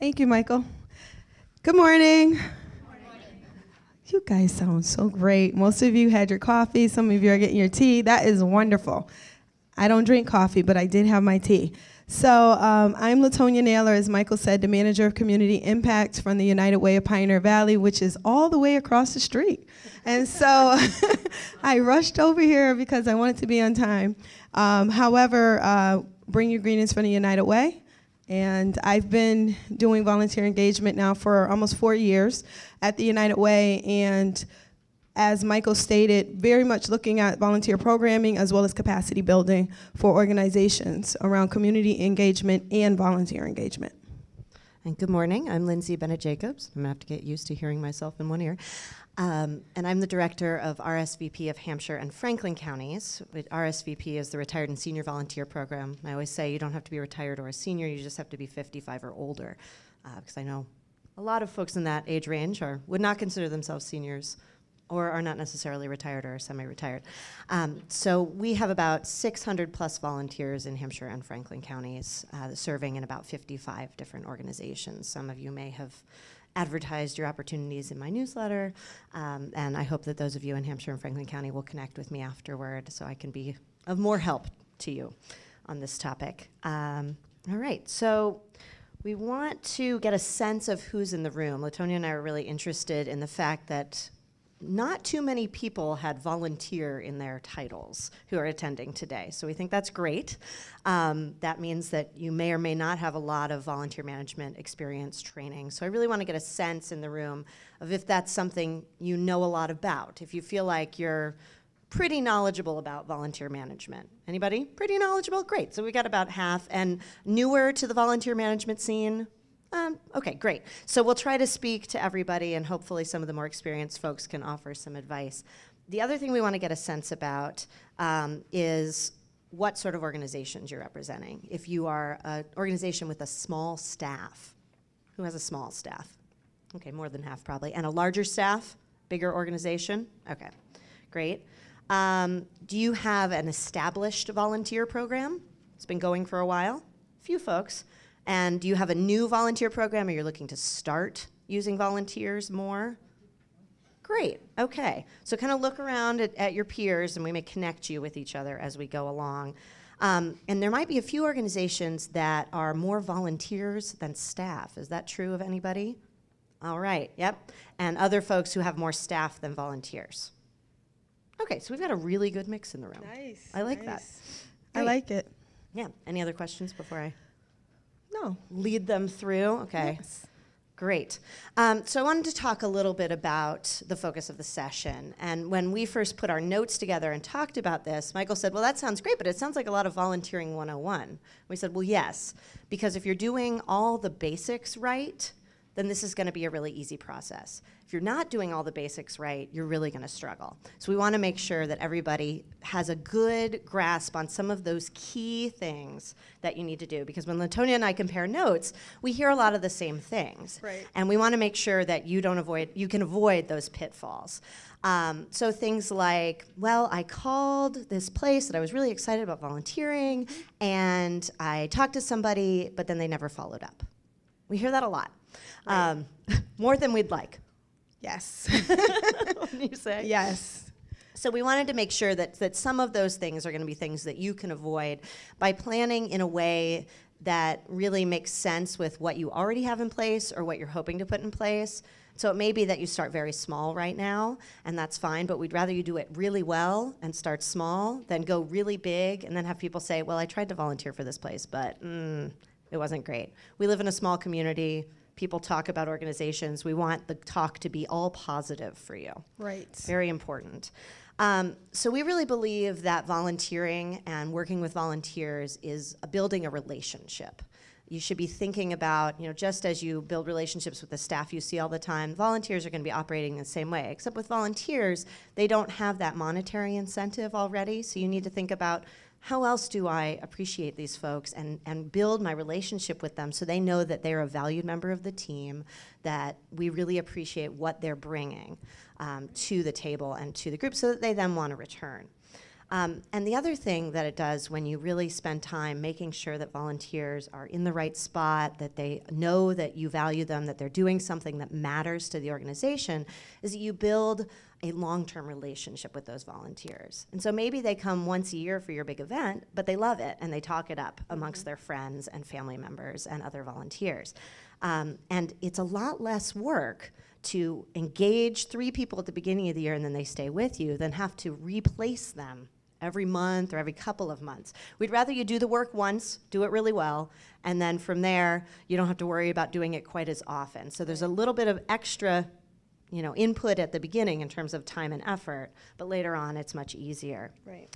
Thank you, Michael. Good morning. You guys sound so great. Most of you had your coffee, some of you are getting your tea. That is wonderful. I don't drink coffee, but I did have my tea. So um, I'm Latonia Naylor, as Michael said, the manager of community impact from the United Way of Pioneer Valley, which is all the way across the street. And so I rushed over here because I wanted to be on time. Um, however, uh, bring your greetings from the United Way. And I've been doing volunteer engagement now for almost four years at the United Way. And as Michael stated, very much looking at volunteer programming as well as capacity building for organizations around community engagement and volunteer engagement. And good morning. I'm Lindsay Bennett Jacobs. I'm gonna have to get used to hearing myself in one ear. Um, and I'm the director of RSVP of Hampshire and Franklin counties. RSVP is the Retired and Senior Volunteer Program. I always say you don't have to be retired or a senior, you just have to be 55 or older. Because uh, I know a lot of folks in that age range are, would not consider themselves seniors or are not necessarily retired or semi-retired. Um, so we have about 600 plus volunteers in Hampshire and Franklin counties uh, serving in about 55 different organizations. Some of you may have advertised your opportunities in my newsletter, um, and I hope that those of you in Hampshire and Franklin County will connect with me afterward so I can be of more help to you on this topic. Um, all right, so we want to get a sense of who's in the room. Latonia and I are really interested in the fact that not too many people had volunteer in their titles who are attending today. So we think that's great. Um, that means that you may or may not have a lot of volunteer management experience training. So I really want to get a sense in the room of if that's something you know a lot about, if you feel like you're pretty knowledgeable about volunteer management. Anybody? Pretty knowledgeable? Great. So we got about half. And newer to the volunteer management scene, um, okay, great. So we'll try to speak to everybody, and hopefully, some of the more experienced folks can offer some advice. The other thing we want to get a sense about um, is what sort of organizations you're representing. If you are an organization with a small staff, who has a small staff? Okay, more than half probably. And a larger staff, bigger organization? Okay, great. Um, do you have an established volunteer program? It's been going for a while. Few folks. And do you have a new volunteer program or you're looking to start using volunteers more? Great, okay. So kind of look around at, at, your peers and we may connect you with each other as we go along. Um, and there might be a few organizations that are more volunteers than staff. Is that true of anybody? All right, yep. And other folks who have more staff than volunteers. Okay, so we've got a really good mix in the room. Nice. I like nice. that. I like it. Yeah. Any other questions before I? No. Lead them through? Okay. Yes. Great. Um, so I wanted to talk a little bit about the focus of the session. And when we first put our notes together and talked about this, Michael said, Well, that sounds great, but it sounds like a lot of volunteering 101. We said, Well, yes, because if you're doing all the basics right, then this is going to be a really easy process. If you're not doing all the basics right, you're really going to struggle. So we want to make sure that everybody has a good grasp on some of those key things that you need to do. Because when Latonia and I compare notes, we hear a lot of the same things. Right. And we want to make sure that you don't avoid, you can avoid those pitfalls. Um, so things like, well, I called this place that I was really excited about volunteering, and I talked to somebody, but then they never followed up. We hear that a lot. Right. Um, more than we'd like. Yes. you say? Yes. So we wanted to make sure that, that some of those things are going to be things that you can avoid by planning in a way that really makes sense with what you already have in place or what you're hoping to put in place. So it may be that you start very small right now, and that's fine, but we'd rather you do it really well and start small than go really big and then have people say, Well, I tried to volunteer for this place, but mm, it wasn't great. We live in a small community people talk about organizations, we want the talk to be all positive for you. Right. Very important. Um, so we really believe that volunteering and working with volunteers is building a relationship. You should be thinking about, you know, just as you build relationships with the staff you see all the time, volunteers are going to be operating the same way. Except with volunteers, they don't have that monetary incentive already. So you need to think about how else do I appreciate these folks and, and build my relationship with them so they know that they're a valued member of the team, that we really appreciate what they're bringing um, to the table and to the group so that they then want to return. Um, and the other thing that it does when you really spend time making sure that volunteers are in the right spot, that they know that you value them, that they're doing something that matters to the organization, is that you build a long term relationship with those volunteers. And so maybe they come once a year for your big event, but they love it and they talk it up amongst mm-hmm. their friends and family members and other volunteers. Um, and it's a lot less work to engage three people at the beginning of the year and then they stay with you than have to replace them every month or every couple of months. We'd rather you do the work once, do it really well, and then from there, you don't have to worry about doing it quite as often. So there's a little bit of extra you know, input at the beginning in terms of time and effort, but later on it's much easier. Right.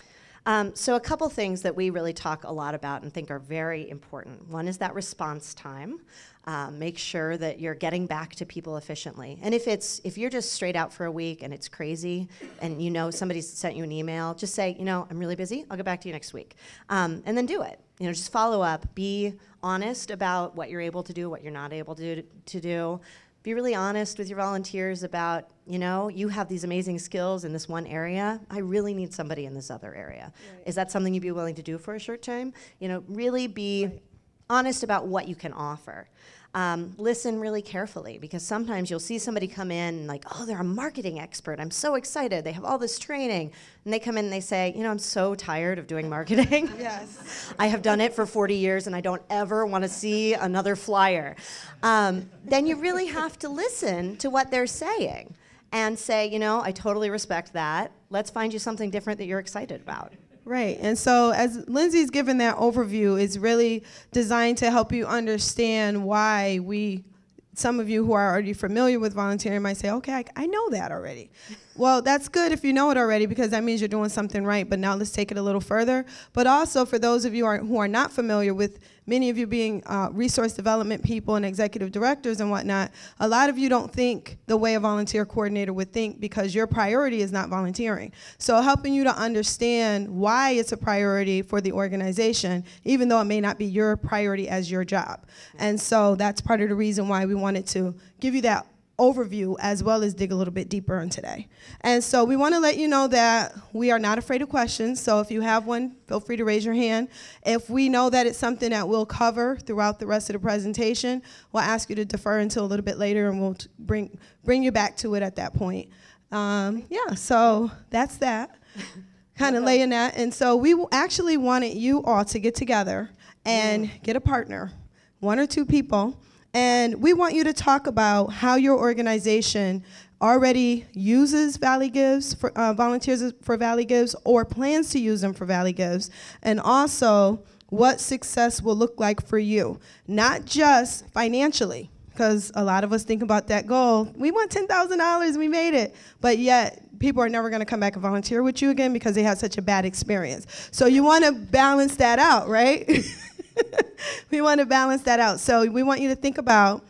Um, so a couple things that we really talk a lot about and think are very important. One is that response time. Um, make sure that you're getting back to people efficiently. And if it's if you're just straight out for a week and it's crazy, and you know somebody's sent you an email, just say, you know, I'm really busy. I'll get back to you next week, um, and then do it. You know, just follow up. Be honest about what you're able to do, what you're not able to do. To do be really honest with your volunteers about, you know, you have these amazing skills in this one area. I really need somebody in this other area. Right. Is that something you'd be willing to do for a short time? You know, really be right. honest about what you can offer um, listen really carefully because sometimes you'll see somebody come in like, oh, they're a marketing expert. I'm so excited. They have all this training. And they come in and they say, you know, I'm so tired of doing marketing. Yes. I have done it for 40 years and I don't ever want to see another flyer. Um, then you really have to listen to what they're saying and say, you know, I totally respect that. Let's find you something different that you're excited about. Right. And so, as Lindsay's given that overview, is really designed to help you understand why we, some of you who are already familiar with volunteering might say, okay, I, I know that already. Well, that's good if you know it already because that means you're doing something right. But now let's take it a little further. But also for those of you are, who are not familiar with many of you being uh, resource development people and executive directors and whatnot, a lot of you don't think the way a volunteer coordinator would think because your priority is not volunteering. So helping you to understand why it's a priority for the organization, even though it may not be your priority as your job. And so that's part of the reason why we wanted to give you that overview as well as dig a little bit deeper on today. And so we want to let you know that we are not afraid of questions. So if you have one, feel free to raise your hand. If we know that it's something that we'll cover throughout the rest of the presentation, we'll ask you to defer until a little bit later and we'll bring, bring you back to it at that point. Um, yeah, so that's that. kind of laying that. And so we actually wanted you all to get together and get a partner, one or two people and we want you to talk about how your organization already uses Valley Gives for uh, volunteers for Valley Gives or plans to use them for Valley Gives, and also what success will look like for you, not just financially, because a lot of us think about that goal. We want $10,000, we made it, but yet people are never going to come back and volunteer with you again because they had such a bad experience. So you want to balance that out, right? we want to balance that out. So we want you to think about.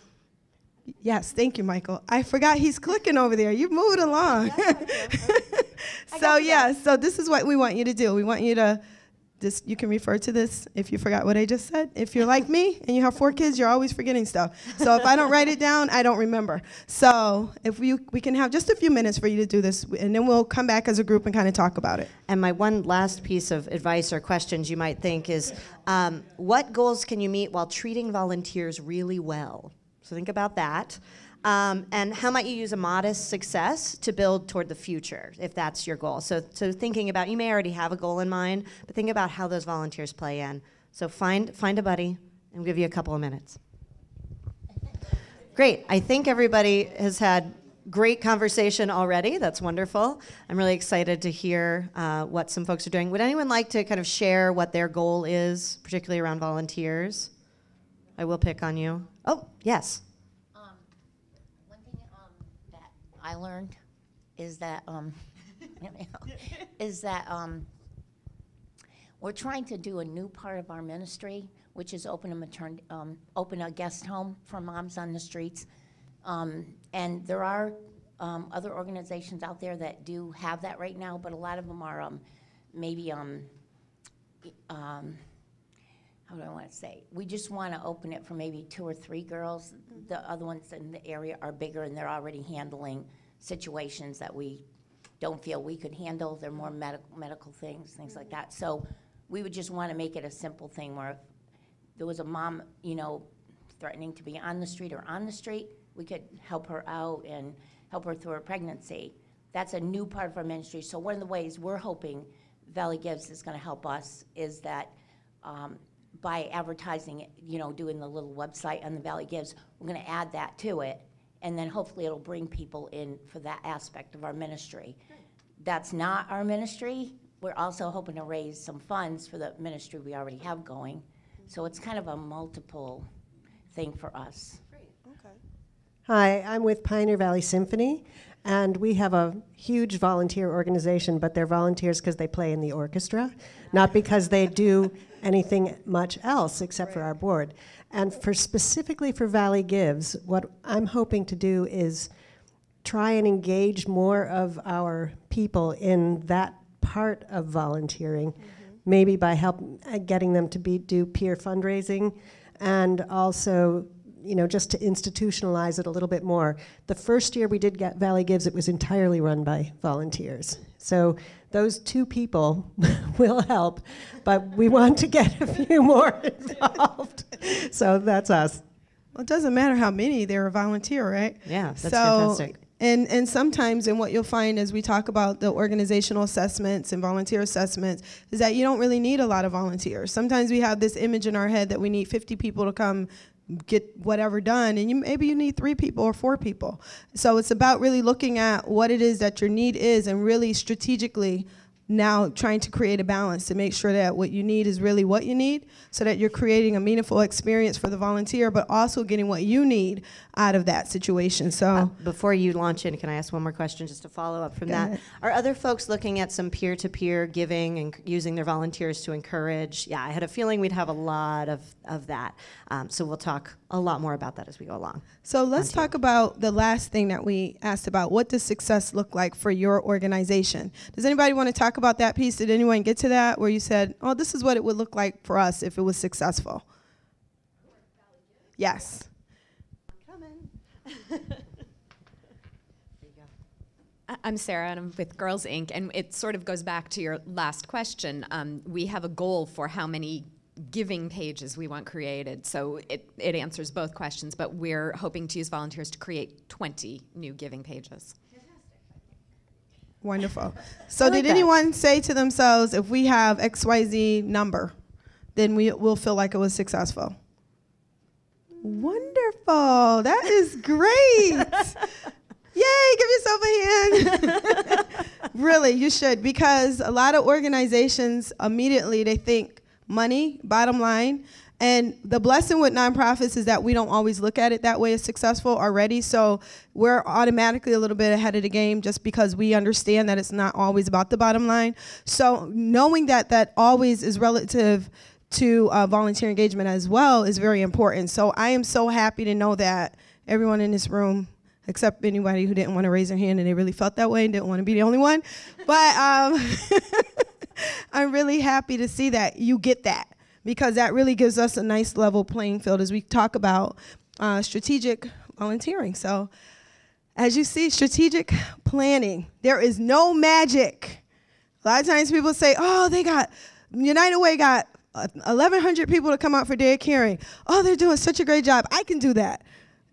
Yes, thank you, Michael. I forgot he's clicking over there. You moved along. so yeah, so this is what we want you to do. We want you to this you can refer to this if you forgot what I just said. If you're like me and you have four kids, you're always forgetting stuff. So if I don't write it down, I don't remember. So if we we can have just a few minutes for you to do this, and then we'll come back as a group and kind of talk about it. And my one last piece of advice or questions you might think is, um, what goals can you meet while treating volunteers really well? So think about that. Um, and how might you use a modest success to build toward the future, if that's your goal? So, so thinking about, you may already have a goal in mind, but think about how those volunteers play in. So find, find a buddy, and give you a couple of minutes. Great. I think everybody has had great conversation already. That's wonderful. I'm really excited to hear uh, what some folks are doing. Would anyone like to kind of share what their goal is, particularly around volunteers? I will pick on you. Oh, yes. I learned is that um, is that um, we're trying to do a new part of our ministry, which is open a matern- um, open a guest home for moms on the streets, um, and there are um, other organizations out there that do have that right now, but a lot of them are um, maybe um, um, how do I want to say? We just want to open it for maybe two or three girls. The other ones in the area are bigger and they're already handling situations that we don't feel we could handle. They're more medical, medical things, things like that. So we would just want to make it a simple thing where if there was a mom, you know, threatening to be on the street or on the street, we could help her out and help her through her pregnancy. That's a new part of our ministry. So one of the ways we're hoping Valley Gives is going to help us is that um, by advertising, you know, doing the little website on the Valley Gives, we're going to add that to it, and then hopefully it'll bring people in for that aspect of our ministry. That's not our ministry. We're also hoping to raise some funds for the ministry we already have going. So it's kind of a multiple thing for us. Hi, I'm with Pioneer Valley Symphony, and we have a huge volunteer organization, but they're volunteers because they play in the orchestra, not because they do anything much else except for our board. And for specifically for Valley Gives, what I'm hoping to do is try and engage more of our people in that part of volunteering, maybe by help uh, getting them to be do peer fundraising, and also you know just to institutionalize it a little bit more. The first year we did get Valley Gives, it was entirely run by volunteers. So those two people will help, but we want to get a few more involved. So that's us. Well, it doesn't matter how many, they're a volunteer, right? Yeah, that's so, fantastic. And, and sometimes, and what you'll find as we talk about the organizational assessments and volunteer assessments, is that you don't really need a lot of volunteers. Sometimes we have this image in our head that we need 50 people to come get whatever done, and you, maybe you need three people or four people. So it's about really looking at what it is that your need is and really strategically now trying to create a balance to make sure that what you need is really what you need so that you're creating a meaningful experience for the volunteer but also getting what you need out of that situation so Uh, before you launch in, can I ask one more question just to follow up from that? ahead. Are other folks looking at some peer to peer giving and using their volunteers to encourage? Yeah, I had a feeling we'd have a lot of, of that. Um, so we'll talk a lot more about that as we go along. So let's talk about the last thing that we asked about. What does success look like for your organization? Does anybody want to talk about that piece? Did anyone get to that where you said, "Oh, this is what it would look like for us if it was successful"? Yes. I- I'm Sarah, and I'm with Girls Inc., and it sort of goes back to your last question. Um, we have a goal for how many giving pages we want created, so it, it answers both questions, but we're hoping to use volunteers to create 20 new giving pages. Wonderful. So like did that. anyone say to themselves, if we have XYZ number, then we will feel like it was successful? Wonderful. That is great. Yay, give yourself a hand. really, you should because a lot of organizations immediately they think money, bottom line. And the blessing with nonprofits is that we don't always look at it that way as successful already. So we're automatically a little bit ahead of the game just because we understand that it's not always about the bottom line. So knowing that that always is relative to uh, volunteer engagement as well is very important. So I am so happy to know that everyone in this room, except anybody who didn't want to raise their hand and they really felt that way and didn't want to be the only one, but um, I'm really happy to see that you get that because that really gives us a nice level playing field as we talk about uh, strategic volunteering. So, as you see, strategic planning, there is no magic. A lot of times people say, oh, they got, United Way got uh, 1,100 people to come out for day of caring. Oh, they're doing such a great job. I can do that.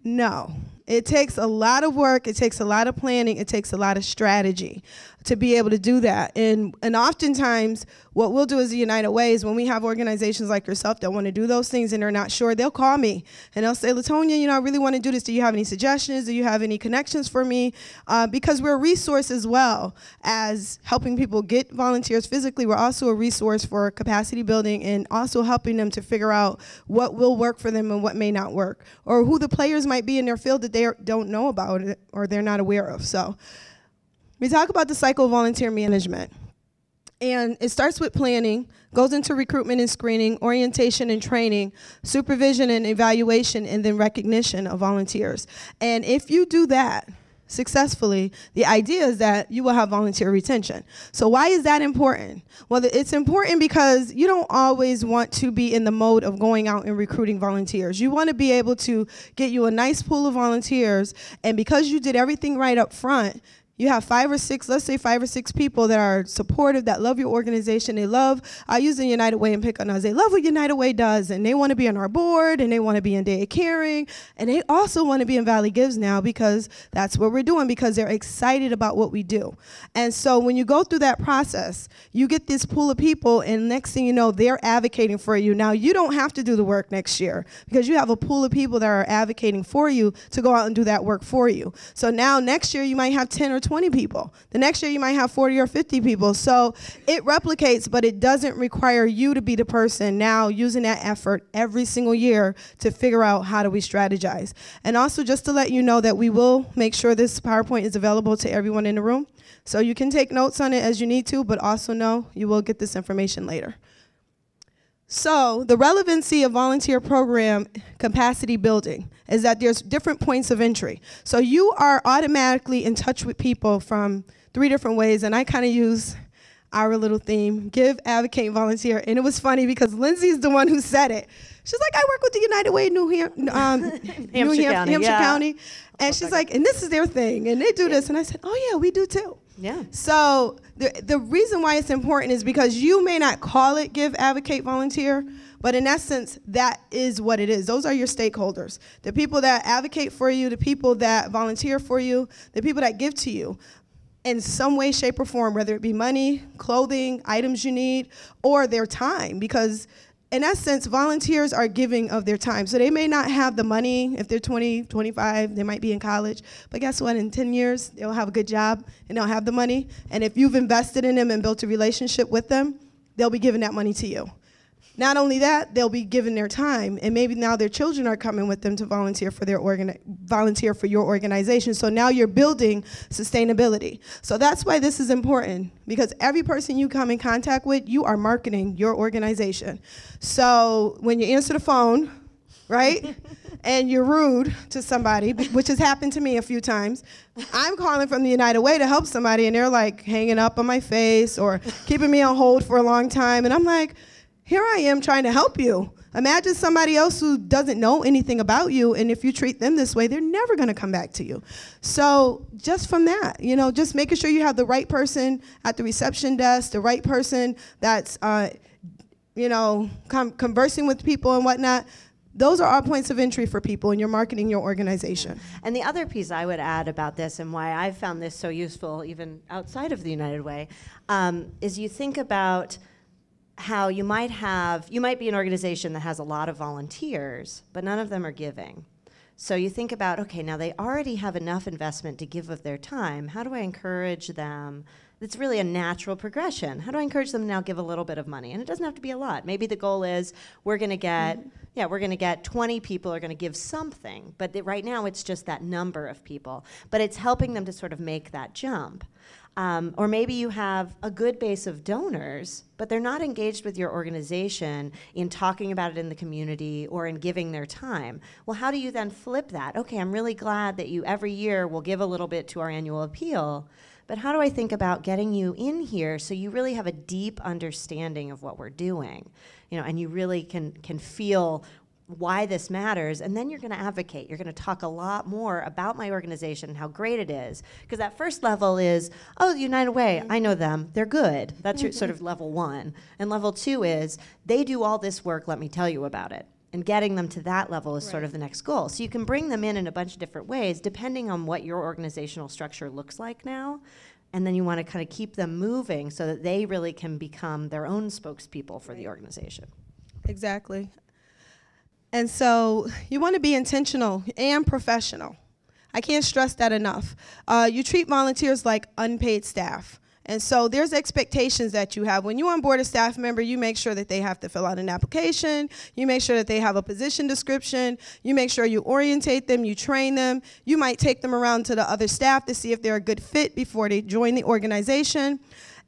No. It takes a lot of work, it takes a lot of planning, it takes a lot of strategy to be able to do that. And and oftentimes what we'll do as the United Way is when we have organizations like yourself that want to do those things and they're not sure, they'll call me and they'll say, Latonia, you know, I really want to do this. Do you have any suggestions? Do you have any connections for me? Uh, because we're a resource as well as helping people get volunteers physically. We're also a resource for capacity building and also helping them to figure out what will work for them and what may not work, or who the players might be in their field that they don't know about or they're not aware of. So we talk about the cycle of volunteer management. And it starts with planning, goes into recruitment and screening, orientation and training, supervision and evaluation, and then recognition of volunteers. And if you do that successfully, the idea is that you will have volunteer retention. So, why is that important? Well, it's important because you don't always want to be in the mode of going out and recruiting volunteers. You want to be able to get you a nice pool of volunteers, and because you did everything right up front, you have five or six, let's say five or six people that are supportive, that love your organization. They love, I use the United Way and pick on us. They love what United Way does, and they want to be on our board, and they want to be in Day of Caring, and they also want to be in Valley Gives now because that's what we're doing because they're excited about what we do. And so when you go through that process, you get this pool of people, and next thing you know, they're advocating for you. Now, you don't have to do the work next year because you have a pool of people that are advocating for you to go out and do that work for you. So now, next year, you might have 10 or 20 people. The next year you might have 40 or 50 people. So it replicates, but it doesn't require you to be the person now using that effort every single year to figure out how do we strategize. And also just to let you know that we will make sure this PowerPoint is available to everyone in the room. So you can take notes on it as you need to, but also know you will get this information later. So, the relevancy of volunteer program capacity building is that there's different points of entry. So, you are automatically in touch with people from three different ways, and I kind of use our little theme give, advocate, volunteer. And it was funny because Lindsay's the one who said it. She's like, I work with the United Way New, Ham- um, New Hampshire Ham- County, Hampshire yeah. County. And she's like, and this is their thing, and they do this. And I said, oh, yeah, we do too. Yeah. So the the reason why it's important is because you may not call it give, advocate, volunteer, but in essence, that is what it is. Those are your stakeholders. The people that advocate for you, the people that volunteer for you, the people that give to you in some way, shape, or form, whether it be money, clothing, items you need, or their time. Because in essence, volunteers are giving of their time. So they may not have the money if they're 20, 25, they might be in college. But guess what? In 10 years, they'll have a good job and they'll have the money. And if you've invested in them and built a relationship with them, they'll be giving that money to you. Not only that, they'll be given their time, and maybe now their children are coming with them to volunteer for their volunteer for your organization. So now you're building sustainability. So that's why this is important because every person you come in contact with, you are marketing your organization. So when you answer the phone, right? and you're rude to somebody, which has happened to me a few times. I'm calling from the United Way to help somebody, and they're like hanging up on my face or keeping me on hold for a long time. And I'm like, here I am trying to help you. Imagine somebody else who doesn't know anything about you, and if you treat them this way, they're never going to come back to you. So, just from that, you know, just making sure you have the right person at the reception desk, the right person that's, uh, you know, conversing with people and whatnot. Those are all points of entry for people, and you're marketing your organization. And the other piece I would add about this and why I've found this so useful, even outside of the United Way, um, is you think about how you might have, you might be an organization that has a lot of volunteers, but none of them are giving. So you think about, okay, now they already have enough investment to give of their time. How do I encourage them? It's really a natural progression. How do I encourage them to now give a little bit of money? And it doesn't have to be a lot. Maybe the goal is we're going to get, mm-hmm. yeah, we're going to get 20 people are going to give something. But th- right now it's just that number of people. But it's helping them to sort of make that jump. Um, or maybe you have a good base of donors, but they're not engaged with your organization in talking about it in the community or in giving their time. Well, how do you then flip that? Okay, I'm really glad that you every year will give a little bit to our annual appeal, but how do I think about getting you in here so you really have a deep understanding of what we're doing? You know, and you really can can feel why this matters and then you're going to advocate. You're going to talk a lot more about my organization and how great it is. Because that first level is oh united way mm-hmm. i know them. They're good. That's your mm-hmm. sort of level one. And level two is they do all this work let me tell you about it. And getting them to that level is sort of the next goal. So you can bring them in in a bunch of different ways depending on what your organizational structure looks like now. And then you want to kind of keep them moving so that they really can become their own spokespeople for the organization. Exactly. And so you want to be intentional and professional. I can't stress that enough. Uh, you treat volunteers like unpaid staff. And so there's expectations that you have. When you onboard a staff member, you make sure that they have to fill out an application. You make sure that they have a position description. You make sure you orientate them, you train them. You might take them around to the other staff to see if they're a good fit before they join the organization.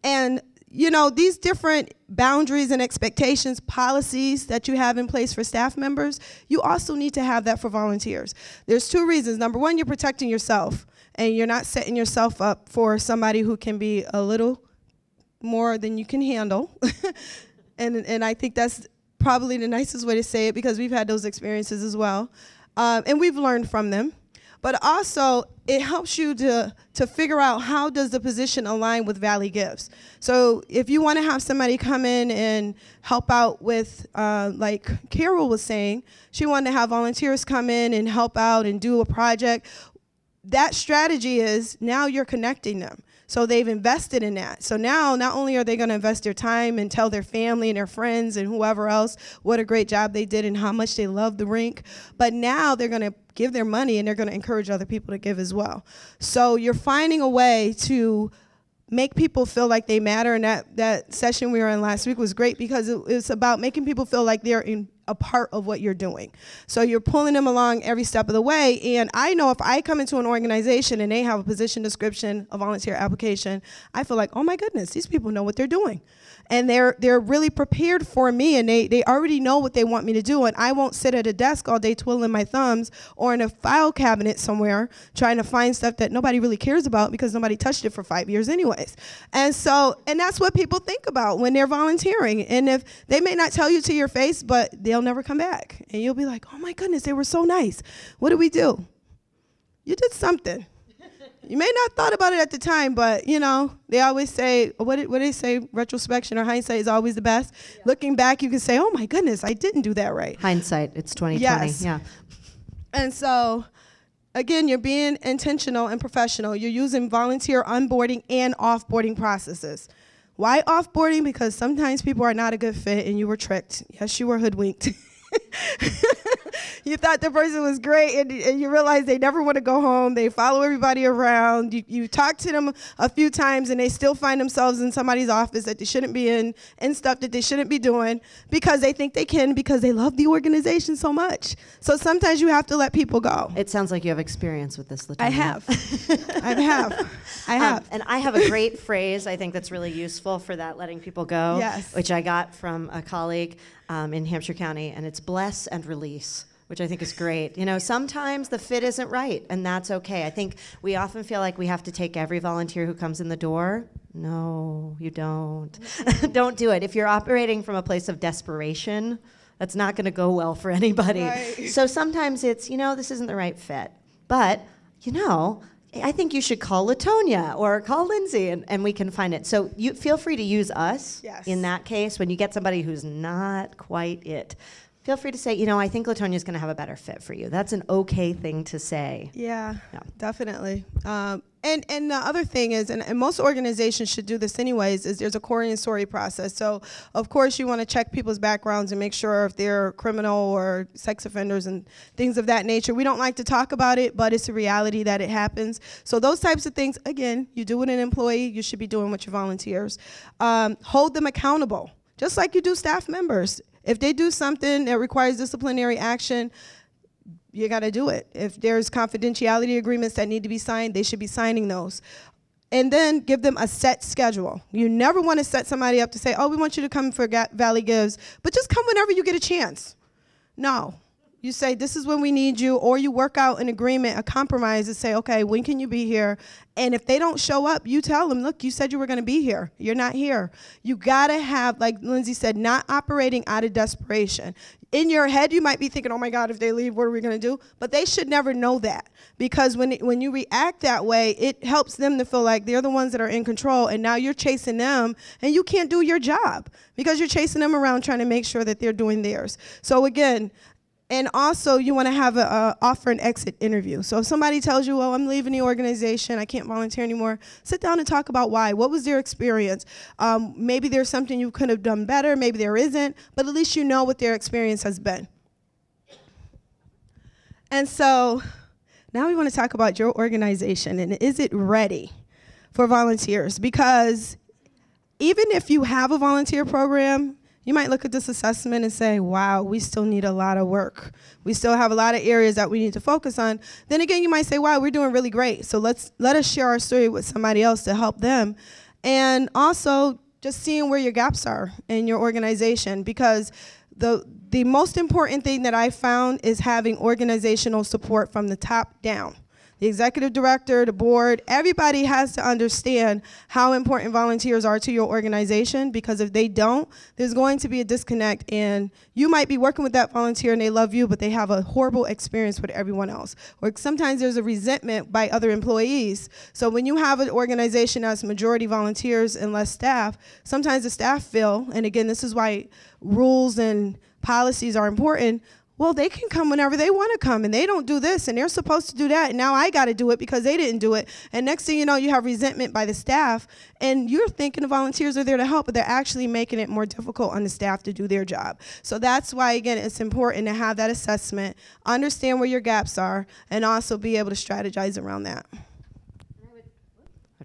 And you know, these different boundaries and expectations, policies that you have in place for staff members, you also need to have that for volunteers. There's two reasons. Number one, you're protecting yourself and you're not setting yourself up for somebody who can be a little more than you can handle. and, and I think that's probably the nicest way to say it because we've had those experiences as well. Um, and we've learned from them. But also it helps you to to figure out how does the position align with Valley Gives. So if you want to have somebody come in and help out with, uh, like Carol was saying, she wanted to have volunteers come in and help out and do a project. That strategy is now you're connecting them. So they've invested in that. So now not only are they going to invest their time and tell their family and their friends and whoever else what a great job they did and how much they love the rink, but now they're going to give their money and they're going to encourage other people to give as well. So you're finding a way to make people feel like they matter and that, that session we were in last week was great because it, it's about making people feel like they're in a part of what you're doing. So you're pulling them along every step of the way. And I know if I come into an organization and they have a position description, a volunteer application, I feel like, oh my goodness, these people know what they're doing and they're they're really prepared for me and they, they already know what they want me to do and I won't sit at a desk all day twiddling my thumbs or in a file cabinet somewhere trying to find stuff that nobody really cares about because nobody touched it for five years anyways. And so and that's what people think about when they're volunteering. And if they may not tell you to your face, but they'll never come back. And you'll be like, oh my goodness, they were so nice. What did we do? You did something. You may not thought about it at the time, but you know they always say what did, what they say retrospection or hindsight is always the best. Yeah. Looking back, you can say, "Oh my goodness, I didn't do that right." Hindsight, it's twenty twenty. Yes. Yeah. And so, again, you're being intentional and professional. You're using volunteer onboarding and offboarding processes. Why offboarding? Because sometimes people are not a good fit, and you were tricked. Yes, you were hoodwinked. you thought the person was great and, and you realize they never want to go home. They follow everybody around. You, you talk to them a few times and they still find themselves in somebody's office that they shouldn't be in and stuff that they shouldn't be doing because they think they can because they love the organization so much. So sometimes you have to let people go. It sounds like you have experience with this. I have. I have. I um, have. Um, and I have a great phrase I think that's really useful for that letting people go, yes. which I got from a colleague um, in Hampshire County, and it's bless and release which I think is great. You know, sometimes the fit isn't right, and that's okay. I think we often feel like we have to take every volunteer who comes in the door. No, you don't. don't do it. If you're operating from a place of desperation, that's not going to go well for anybody. Right. So sometimes it's, you know, this isn't the right fit. But, you know, I think you should call Latonia or call Lindsay and, and we can find it. So you feel free to use us yes. in that case when you get somebody who's not quite it. Feel free to say, you know, I think Latonia's going to have a better fit for you. That's an okay thing to say. Yeah, yeah. definitely. Um, and and the other thing is, and, and, most organizations should do this anyways, is there's a CORI and process. So of course you want to check people's backgrounds and make sure if they're criminal or sex offenders and things of that nature. We don't like to talk about it, but it's a reality that it happens. So those types of things, again, you do with an employee, you should be doing with your volunteers. Um, hold them accountable, just like you do staff members. If they do something that requires disciplinary action, you got to do it. If there's confidentiality agreements that need to be signed, they should be signing those. And then give them a set schedule. You never want to set somebody up to say, oh, we want you to come for Valley Gives, but just come whenever you get a chance. No. You say, this is when we need you, or you work out an agreement, a compromise, and say, okay, when can you be here? And if they don't show up, you tell them, look, you said you were going to be here. You're not here. You got to have, like Lindsay said, not operating out of desperation in your head you might be thinking oh my god if they leave what are we going to do but they should never know that because when when you react that way it helps them to feel like they're the ones that are in control and now you're chasing them and you can't do your job because you're chasing them around trying to make sure that they're doing theirs so again and also you want to have an offer and exit interview. So if somebody tells you well i'm leaving the organization i can't volunteer anymore sit down and talk about why. What was their experience? Um, maybe there's something you could have done better maybe there isn't but at least you know what their experience has been. And so now we want to talk about your organization and is it ready for volunteers? Because even if you have a volunteer program you might look at this assessment and say, wow, we still need a lot of work. We still have a lot of areas that we need to focus on. Then again, you might say, wow, we're doing really great. So let's let us share our story with somebody else to help them. And also just seeing where your gaps are in your organization because the the most important thing that I found is having organizational support from the top down. The executive director, the board, everybody has to understand how important volunteers are to your organization because if they don't, there's going to be a disconnect and you might be working with that volunteer and they love you, but they have a horrible experience with everyone else. Or sometimes there's a resentment by other employees. So when you have an organization that's majority volunteers and less staff, sometimes the staff feel, and again, this is why rules and policies are important, well, they can come whenever they want to come and they don't do this and they're supposed to do that. And now I got to do it because they didn't do it. And next thing you know, you have resentment by the staff and you're thinking the volunteers are there to help, but they're actually making it more difficult on the staff to do their job. So that's why, again, it's important to have that assessment, understand where your gaps are, and also be able to strategize around that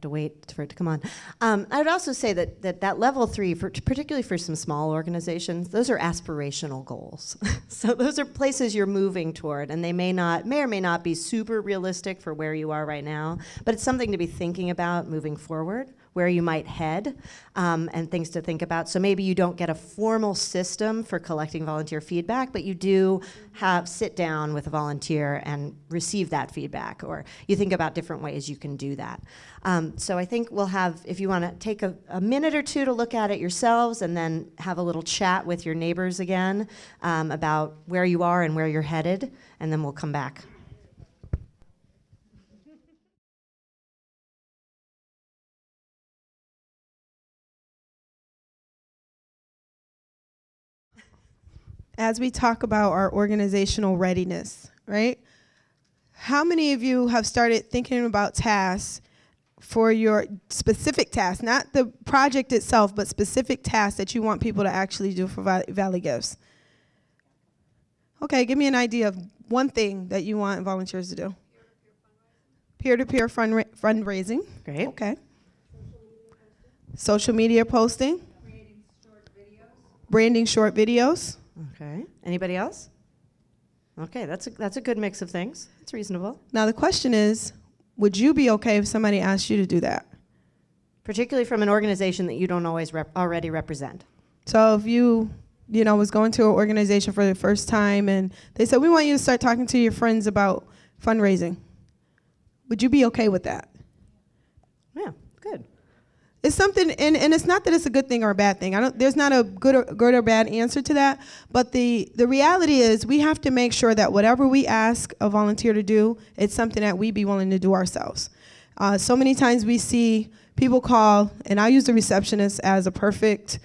to wait for it to come on. Um, I would also say that that, that level three, for, particularly for some small organizations, those are aspirational goals. so those are places you're moving toward, and they may not, may or may not be super realistic for where you are right now, but it's something to be thinking about moving forward where you might head um, and things to think about. So maybe you don't get a formal system for collecting volunteer feedback, but you do have sit down with a volunteer and receive that feedback, or you think about different ways you can do that. Um, so I think we'll have, if you want to take a, a, minute or two to look at it yourselves, and then have a little chat with your neighbors again um, about where you are and where you're headed, and then we'll come back. As we talk about our organizational readiness, right? How many of you have started thinking about tasks for your specific tasks, not the project itself, but specific tasks that you want people to actually do for Valley Gives? Okay, give me an idea of one thing that you want volunteers to do. Peer to peer fundraising. Great. Okay. Social media posting. Branding short videos. Okay. Anybody else? Okay, that's a, that's a good mix of things. It's reasonable. Now the question is, would you be okay if somebody asked you to do that? Particularly from an organization that you don't always rep- already represent. So if you, you know, was going to an organization for the first time and they said, "We want you to start talking to your friends about fundraising." Would you be okay with that? It's something, and, and it's not that it's a good thing or a bad thing. I don't. There's not a good or good or bad answer to that. But the the reality is, we have to make sure that whatever we ask a volunteer to do, it's something that we be willing to do ourselves. Uh, so many times we see people call, and I use the receptionist as a perfect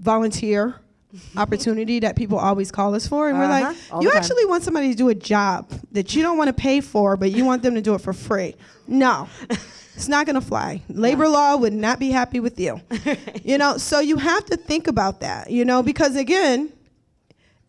volunteer opportunity that people always call us for, and uh-huh. we're like, uh-huh. you actually want somebody to do a job that you don't want to pay for, but you want them to do it for free. No. It's not going to fly. Labor yeah. law would not be happy with you. you know, so you have to think about that, you know, because again,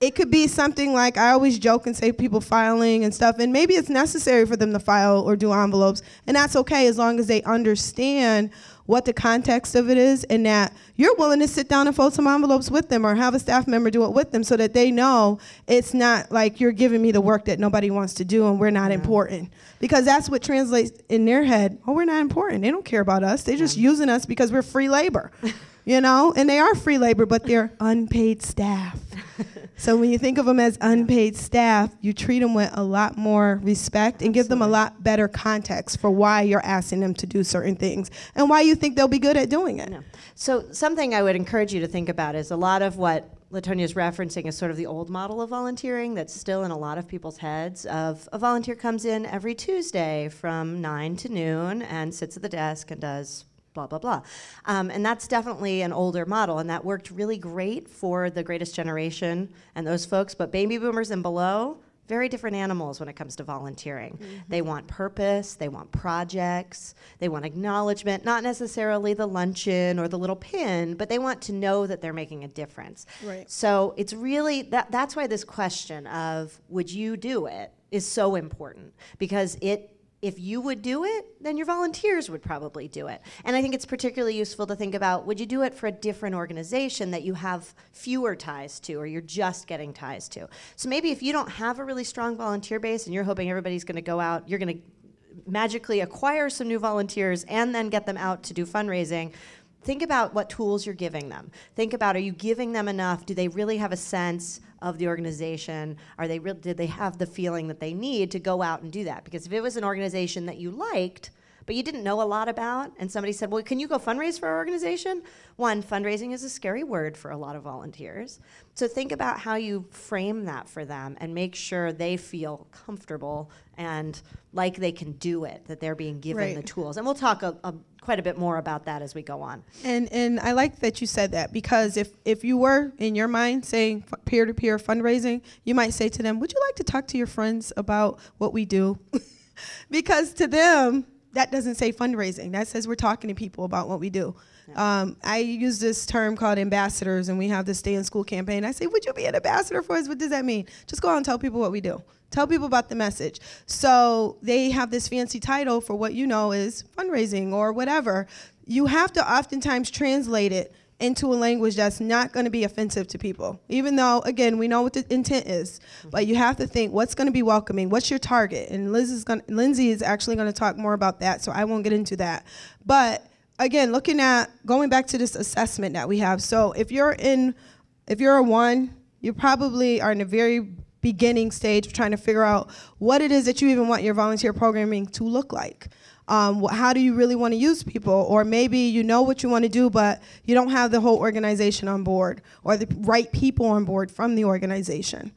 it could be something like I always joke and say people filing and stuff, and maybe it's necessary for them to file or do envelopes, and that's okay as long as they understand what the context of it is and that you're willing to sit down and fold some envelopes with them or have a staff member do it with them so that they know it's not like you're giving me the work that nobody wants to do and we're not yeah. important. Because that's what translates in their head oh, we're not important. They don't care about us. They're just using us because we're free labor. you know, and they are free labor, but they're unpaid staff. so when you think of them as unpaid staff, you treat them with a lot more respect and give them a lot better context for why you're asking them to do certain things and why you think they'll be good at doing it. So something I would encourage you to think about is a lot of what Latonia is referencing is sort of the old model of volunteering that's still in a lot of people's heads of a volunteer comes in every Tuesday from 9 to noon and sits at the desk and does blah, blah, blah. Um, and that's definitely an older model, and that worked really great for the greatest generation and those folks. But baby boomers and below, very different animals when it comes to volunteering. Mm-hmm. They want purpose, they want projects, they want acknowledgement, not necessarily the luncheon or the little pin, but they want to know that they're making a difference. Right. So it's really that that's why this question of would you do it is so important because it if you would do it, then your volunteers would probably do it. And I think it's particularly useful to think about would you do it for a different organization that you have fewer ties to or you're just getting ties to? So maybe if you don't have a really strong volunteer base and you're hoping everybody's going to go out, you're going to magically acquire some new volunteers and then get them out to do fundraising think about what tools you're giving them. Think about are you giving them enough? Do they really have a sense of the organization? Are they real, did they have the feeling that they need to go out and do that? Because if it was an organization that you liked, but you didn't know a lot about, and somebody said, Well, can you go fundraise for our organization? One, fundraising is a scary word for a lot of volunteers. So think about how you frame that for them and make sure they feel comfortable and like they can do it, that they're being given Right. the tools. And we'll talk a, a, quite a bit more about that as we go on. And and I like that you said that because if if you were in your mind saying peer to peer fundraising, you might say to them, "Would you like to talk to your friends about what we do?" because to them that doesn't say fundraising. That says we're talking to people about what we do. Um, I use this term called ambassadors, and we have this Stay in School campaign. I say, "Would you be an ambassador for us?" What does that mean? Just go out and tell people what we do. Tell people about the message. So they have this fancy title for what you know is fundraising or whatever. You have to oftentimes translate it into a language that's not going to be offensive to people. Even though, again, we know what the intent is, mm-hmm. but you have to think what's going to be welcoming. What's your target? And Liz is going, Lindsay is actually going to talk more about that, so I won't get into that. But again, looking at going back to this assessment that we have. So if you're in, if you're a one, you probably are in a very beginning stage of trying to figure out what it is that you even want your volunteer programming to look like. Um, how do you really want to use people? Or maybe you know what you want to do, but you don't have the whole organization on board or the right people on board from the organization.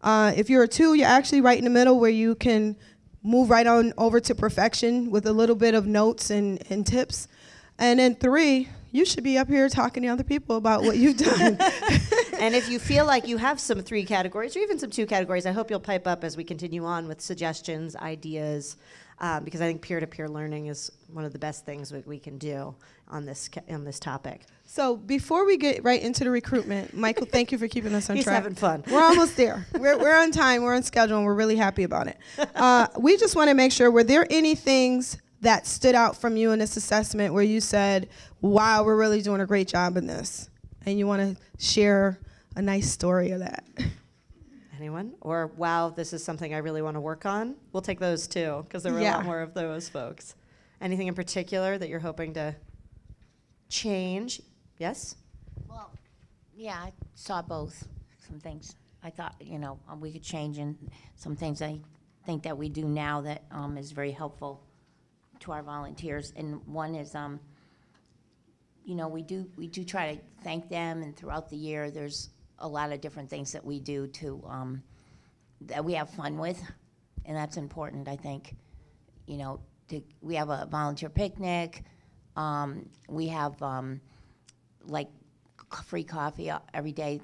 Uh, if you're a two, you're actually right in the middle where you can move right on over to perfection with a little bit of notes and, and tips. And then three, you should be up here talking to other people about what you've done. and if you feel like you have some three categories or even some two categories, I hope you'll pipe up as we continue on with suggestions, ideas, um, because I think peer-to-peer learning is one of the best things that we can do on this ca- on this topic. So before we get right into the recruitment, Michael, thank you for keeping us on He's track. having fun. We're almost there. We're, we're on time. We're on schedule, and we're really happy about it. Uh, we just want to make sure: were there any things that stood out from you in this assessment where you said, "Wow, we're really doing a great job in this," and you want to share a nice story of that? Anyone? Or wow, this is something I really want to work on. We'll take those too, because there were a lot more of those folks. Anything in particular that you're hoping to change? Yes. Well, yeah, I saw both, some things. I thought, you know, um, we could change and some things I think that we do now that um, is very helpful to our volunteers. And one is, um, you know, we do, we do try to thank them and throughout the year, there's a lot of different things that we do to, um, that we have fun with. And that's important, I think. You know, to, we have a volunteer picnic. Um, we have, um, like free coffee uh, every day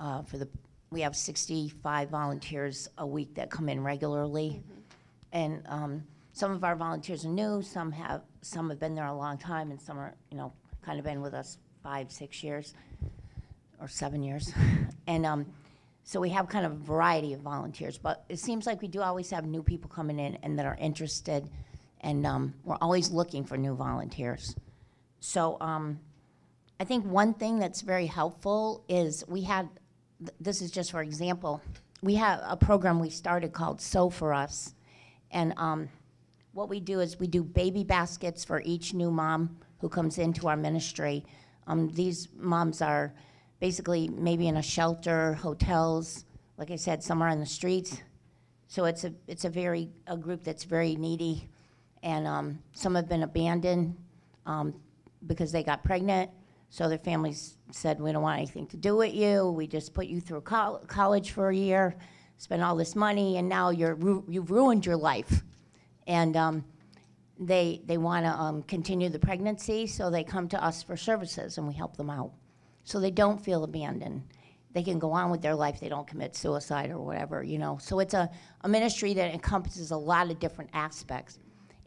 uh, for the we have 65 volunteers a week that come in regularly and um, some of our volunteers are new some have some have been there a long time and some are you know kind of been with us five six years or seven years and um, so we have kind of a variety of volunteers but it seems like we do always have new people coming in and that are interested and um, we're always looking for new volunteers so um, I think one thing that's very helpful is we had, th- this is just for example, we have a program we started called Sew for Us. And um, what we do is we do baby baskets for each new mom who comes into our ministry. Um, these moms are basically maybe in a shelter, hotels, like I said, somewhere on the streets. So it's a, it's a very, a group that's very needy. And um, some have been abandoned um, because they got pregnant. So their families said, We don't want anything to do with you. We just put you through col- college for a year, spent all this money, and now you're ru- you've ruined your life. And um, they, they want to um, continue the pregnancy, so they come to us for services and we help them out. So they don't feel abandoned. They can go on with their life, they don't commit suicide or whatever, you know. So it's a, a ministry that encompasses a lot of different aspects.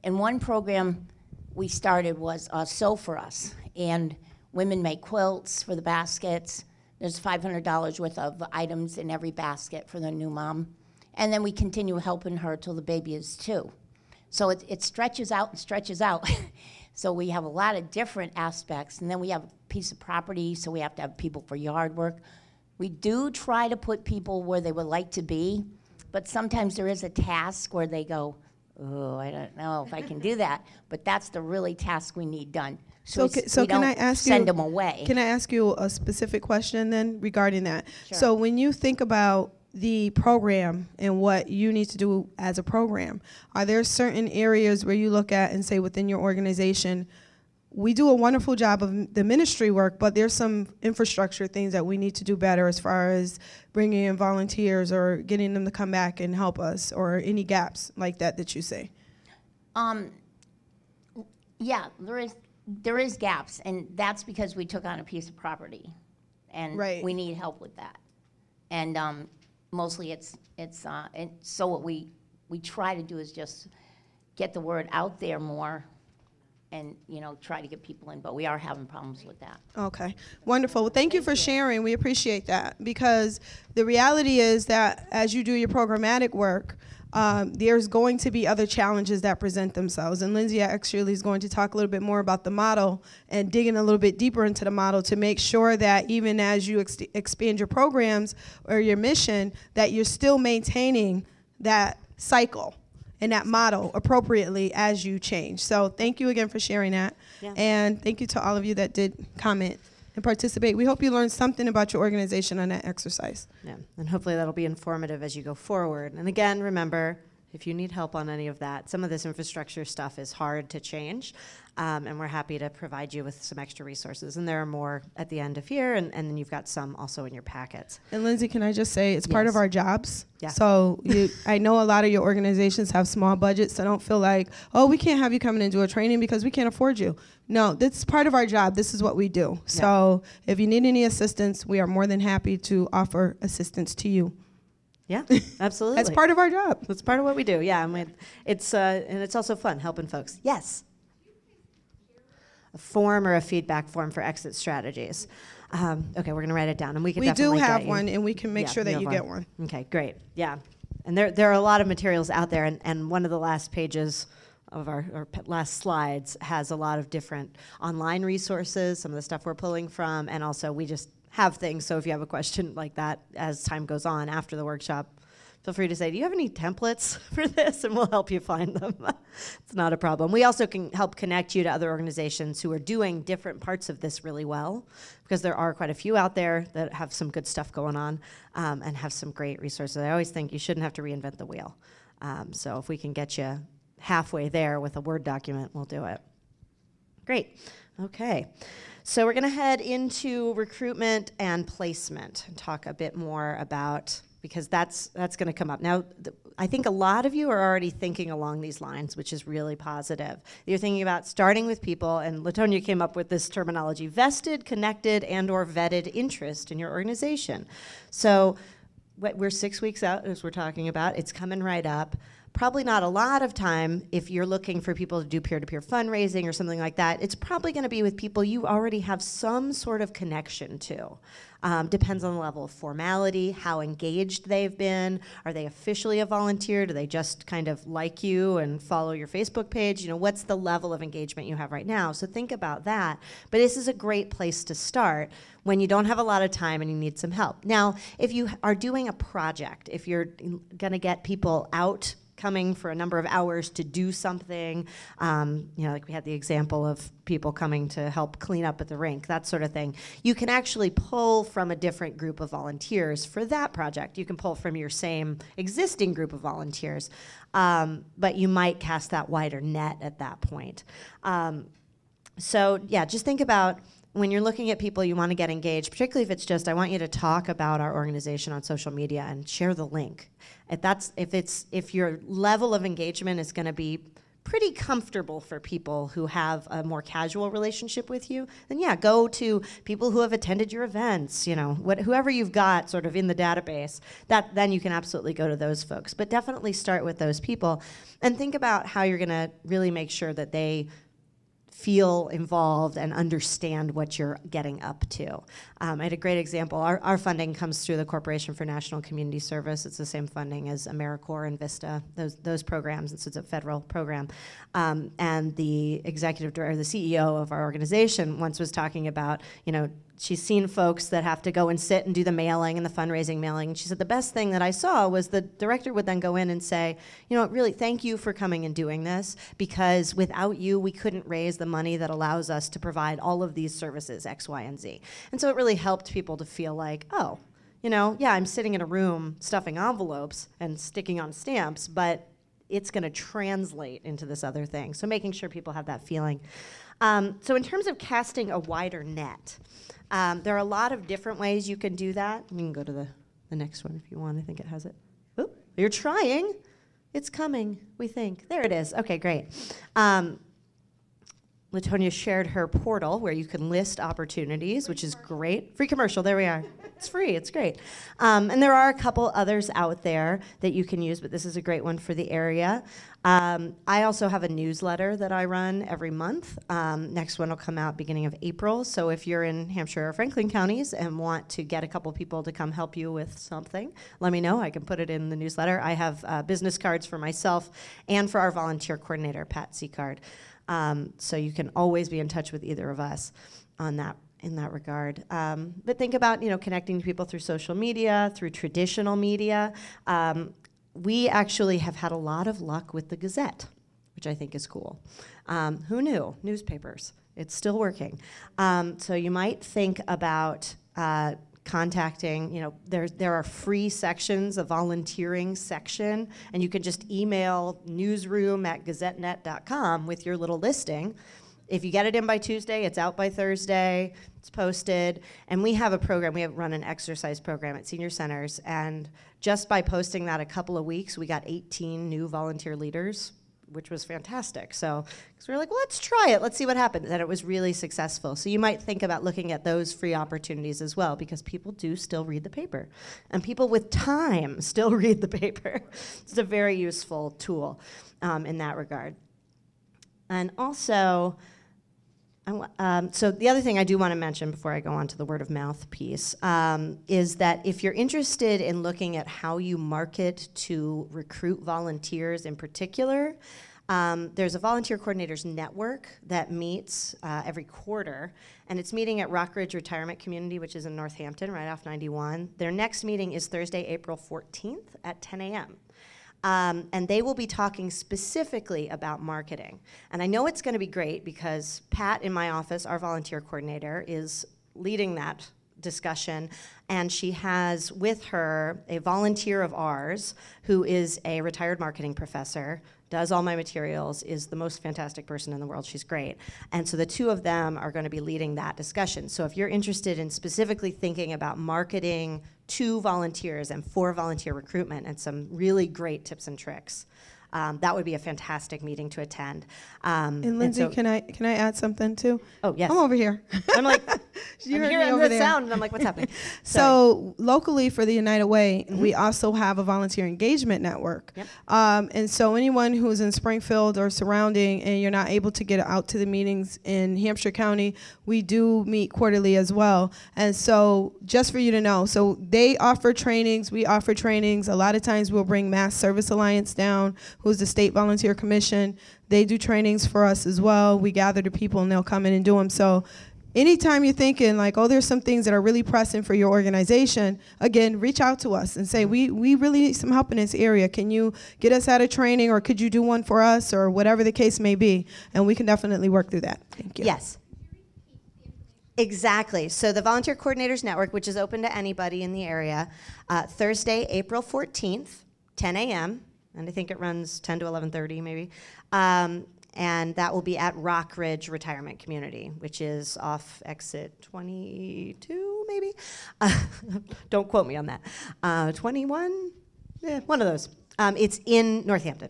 And one program we started was uh, Sew for Us. And women make quilts for the baskets. There's $500 worth of items in every basket for the new mom. And then we continue helping her till the baby is two. So it, it stretches out and stretches out. so we have a lot of different aspects. And then we have piece of property, so we have to have people for yard work. We do try to put people where they would like to be, but sometimes there is a task where they go, oh, I don't know if I can do that. But that's the really task we need done. So, it's- ca- so we can I ask Send you? them away. Can I ask you a specific question then regarding that? Sure. So when you think about the program and what you need to do as a program, are there certain areas where you look at and say within your organization, we do a wonderful job of the ministry work, but there's some infrastructure things that we need to do better as far as bringing in volunteers or getting them to come back and help us, or any gaps like that that you say? Um, yeah, there is, there is gaps, and that's because we took on a piece of property. And Right. we need help with that. And, um, mostly it's, it's, uh, and so what we, we try to do is just get the word out there more and, you know, try to get people in, but we are having problems with that. Okay, wonderful. Well, thank you for sharing. We appreciate that because the reality is that as you do your programmatic work, um, there's going to be other challenges that present themselves. And Lindsay actually is going to talk a little bit more about the model and digging a little bit deeper into the model to make sure that even as you ex- expand your programs or your mission, that you're still maintaining that cycle and that model appropriately as you change. So thank you again for sharing that. Yeah. And thank you to all of you that did comment and participate. We hope you learned something about your organization on that exercise. Yeah, and hopefully that'll be informative as you go forward. And again, remember, if you need help on any of that, some of this infrastructure stuff is hard to change, um, and we're happy to provide you with some extra resources. And there are more at the end of here, and, and then you've got some also in your packets. And Lindsay, can I just say it's part of our jobs. Yeah. So you, I know a lot of your organizations have small budgets, so don't feel like, oh, we can't have you coming in and do a training because we can't afford you. No, that's part of our job. This is what we do. So if you need any assistance, we are more than happy to offer assistance to you. Yeah, absolutely. That's part of our job. That's part of what we do. Yeah, I mean, it's uh, and it's also fun helping folks. Yes. Form or a feedback form for exit strategies. Um, okay, we're gonna write it down, and we can We do have one, and we can make Yeah, sure that you get one. Okay, great. Yeah, and there there are a lot of materials out there, and, and one of the last pages of our, our last slides has a lot of different online resources, some of the stuff we're pulling from, and also we just have things. So if you have a question like that as time goes on after the workshop, feel free to say, "Do you have any templates for this?" And we'll help you find them. it's not a problem. We also can help connect you to other organizations who are doing different parts of this really well, because there are quite a few out there that have some good stuff going on um, and have some great resources. I always think you shouldn't have to reinvent the wheel. Um, so if we can get you halfway there with a Word document, we'll do it. Great. Okay. So we're going to head into recruitment and placement and talk a bit more about because that's that's going to come up. Now, I think a lot of you are already thinking along these lines, which is really positive. You're thinking about starting with people and Latonia came up with this terminology: vested, connected, and or vetted interest in your organization. So what we're 6 weeks out as we're talking about. It's coming right up probably not a lot of time if you're looking for people to do peer-to-peer fundraising or something like that. It's probably going to be with people you already have some sort of connection to. Um, depends on the level of formality how engaged they've been. Are they officially a volunteer? Do they just kind of like you and follow your facebook page? You know what's the level of engagement you have right now? So think about that. But this is a great place to start when you don't have a lot of time and you need some help. Now if you are doing a project if you're going to get people out coming for a number of hours to do something. Um, you know, like we had the example of people coming to help clean up at the rink, that sort of thing. You can actually pull from a different group of volunteers for that project. You can pull from your same existing group of volunteers, um, but you might cast that wider net at that point. Um, so, yeah, just think about when you're looking at people you want to get engaged, particularly if it's just I want you to talk about our organization on social media and share the link. If that's if it's if your level of engagement is going to be pretty comfortable for people who have a more casual relationship with you, then yeah, go to people who have attended your events, you know, what, whoever you've got sort of in the database, that then you can absolutely go to those folks. But definitely start with those people and think about how you're going to really make sure that they feel involved and understand what you're getting up to. Um, I had a great example. Our, our funding comes through the Corporation for National Community Service. It's the same funding as AmeriCorps and Vista, those, those programs. It's, it's a federal program. Um, and the executive director, the CEO of our organization once was talking about, you know, she's seen folks that have to go and sit and do the mailing and the fundraising mailing. She said the best thing that I saw was the director would then go in and say, you know, really thank you for coming and doing this because without you, we couldn't raise the money that allows us to provide all of these services, X, Y, and Z. And so it really helped people to feel like, oh, you know, yeah, I'm sitting in a room stuffing envelopes and sticking on stamps, but it's going to translate into this other thing. So making sure people have that feeling. Um, so in terms of casting a wider net, um, there are a lot of different ways you can do that. You can go to the, the next one if you want. I think it has it. Oh, you're trying. It's coming, we think. There it is. Okay, great. Um, Latonia shared her portal where you can list opportunities, which is great. Free commercial, there we are. It's free, it's great. Um, and there are a couple others out there that you can use, but this is a great one for the area. Um, I also have a newsletter that I run every month. Um, next one will come out beginning of April. So if you're in Hampshire or Franklin counties and want to get a couple people to come help you with something, let me know. I can put it in the newsletter. I have uh, business cards for myself and for our volunteer coordinator, Pat Seacard. Um, so you can always be in touch with either of us on that in that regard. Um, but think about you know connecting to people through social media, through traditional media. Um, we actually have had a lot of luck with the Gazette, which I think is cool. Um, who knew? Newspapers. It's still working. Um, so you might think about uh, contacting, you know, there, there are free sections, a volunteering section, and you can just email newsroom at gazettenet.com with your little listing. If you get it in by Tuesday, it's out by Thursday, it's posted, and we have a program, we have run an exercise program at senior centers, and just by posting that a couple of weeks, we got 18 new volunteer leaders which was fantastic. So, because we were like, well, let's try it, let's see what happens. And it was really successful. So, you might think about looking at those free opportunities as well, because people do still read the paper. And people with time still read the paper. it's a very useful tool um, in that regard. And also, um, so the other thing I do want to mention before I go on to the word of mouth piece um, is that if you're interested in looking at how you market to recruit volunteers in particular, um, there's a volunteer coordinators network that meets uh, every quarter, and it's meeting at Rockridge Retirement Community, which is in Northampton, right off 91. Their next meeting is Thursday, April 14th at 10 a.m. Um, and they will be talking specifically about marketing. And I know it's going to be great because Pat in my office, our volunteer coordinator, is leading that discussion. And she has with her a volunteer of ours who is a retired marketing professor, does all my materials, is the most fantastic person in the world. She's great. And so the two of them are going to be leading that discussion. So if you're interested in specifically thinking about marketing to volunteers and for volunteer recruitment and some really great tips and tricks, um, that would be a fantastic meeting to attend. Um, And Lindsay, so- can I can I add something too? Oh, yes. I'm over here. I'm like, You I'm hearing the there. sound, and I'm like, what's happening? So locally for the United Way, we Mm-hmm. also have a volunteer engagement network. Yep. Um, and so anyone who's in Springfield or surrounding and you're not able to get out to the meetings in Hampshire County, we do meet quarterly as well. And so just for you to know, so they offer trainings, we offer trainings. A lot of times we'll bring Mass Service Alliance down, who's the state volunteer commission. They do trainings for us as well. We gather the people and they'll come in and do them. So anytime you're thinking like oh there's some things that are really pressing for your organization again reach out to us and say we we really need some help in this area can you get us out of training or could you do one for us or whatever the case may be and we can definitely work through that thank you Yes. Exactly. So the Volunteer Coordinators Network, which is open to anybody in the area, uh, Thursday, April 14th, 10 a.m., and I think it runs 10 to 11:30 maybe. Um, and that will be at Rockridge Retirement Community, which is off exit 22, maybe. Uh, don't quote me on that. Uh, 21, yeah, one of those. Um, it's in Northampton.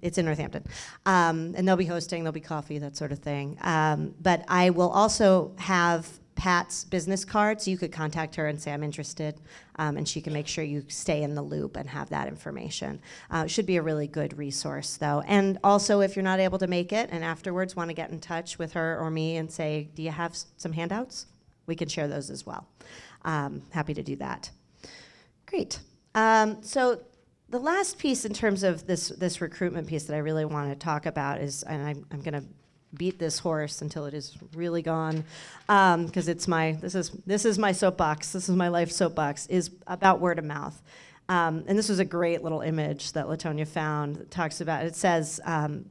It's in Northampton. Um, and they'll be hosting, there'll be coffee, that sort of thing. Um, but I will also have Pat's business card, so you could contact her and say, I'm interested, um, and she can make sure you stay in the loop and have that information. Uh, should be a really good resource, though. And also, if you're not able to make it and afterwards want to get in touch with her or me and say, Do you have some handouts? We can share those as well. Um, happy to do that. Great. Um, so the last piece in terms of this this recruitment piece that I really want to talk about is, and I'm, I'm going to beat this horse until it is really gone, because it's my this is this is my soapbox. This is my life soapbox. Is about word of mouth. Um, and this was a great little image that Latonia found that talks about. It says. Um,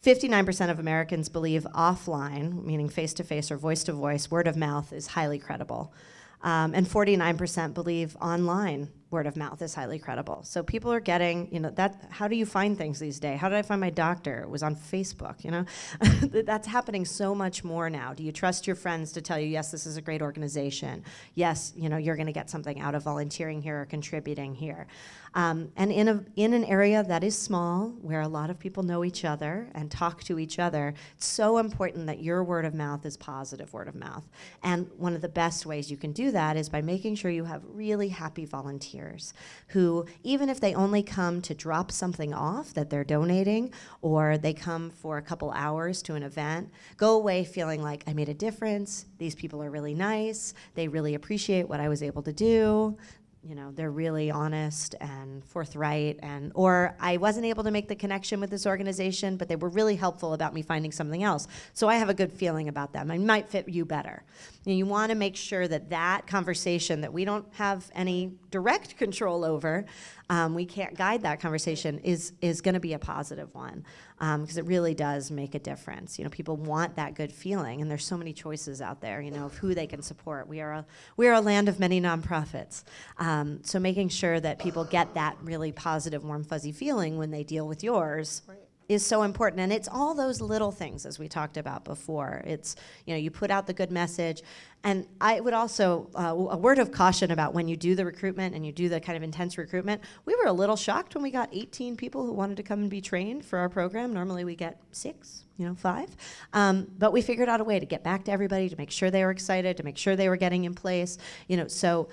59% of Americans believe offline, meaning face to face or voice to voice, word of mouth is highly credible. Um, and 49% believe online word of mouth is highly credible. So people are getting, you know, that. How do you find things these days? How did I find my doctor? It was on Facebook. You know, that's happening so much more now. Do you trust your friends to tell you, yes, this is a great organization. Yes, you know, you're going to get something out of volunteering here or contributing here. Um, and in, a, in an area that is small, where a lot of people know each other and talk to each other, it's so important that your word of mouth is positive word of mouth. And one of the best ways you can do that is by making sure you have really happy volunteers who, even if they only come to drop something off that they're donating, or they come for a couple hours to an event, go away feeling like I made a difference. These people are really nice. They really appreciate what I was able to do you know they're really honest and forthright and or i wasn't able to make the connection with this organization but they were really helpful about me finding something else. So i have a good feeling about them. I might fit you better. You, you want to make sure that that conversation that we don't have any direct control over um, we can't guide that conversation is is going to be a positive one because um, it really does make a difference. You know, people want that good feeling, and there's so many choices out there. You know, of who they can support. We are a we are a land of many nonprofits, um, so making sure that people get that really positive, warm, fuzzy feeling when they deal with yours. Right is so important. And it's all those little things as we talked about before. It's you know you put out the good message. And i would also uh, a word of caution about when you do the recruitment and you do the kind of intense recruitment we were a little shocked when we got 18 people who wanted to come and be trained for our program. Normally we get six you know five. Um, but we figured out a way to get back to everybody to make sure they were excited to make sure they were getting in place you know. So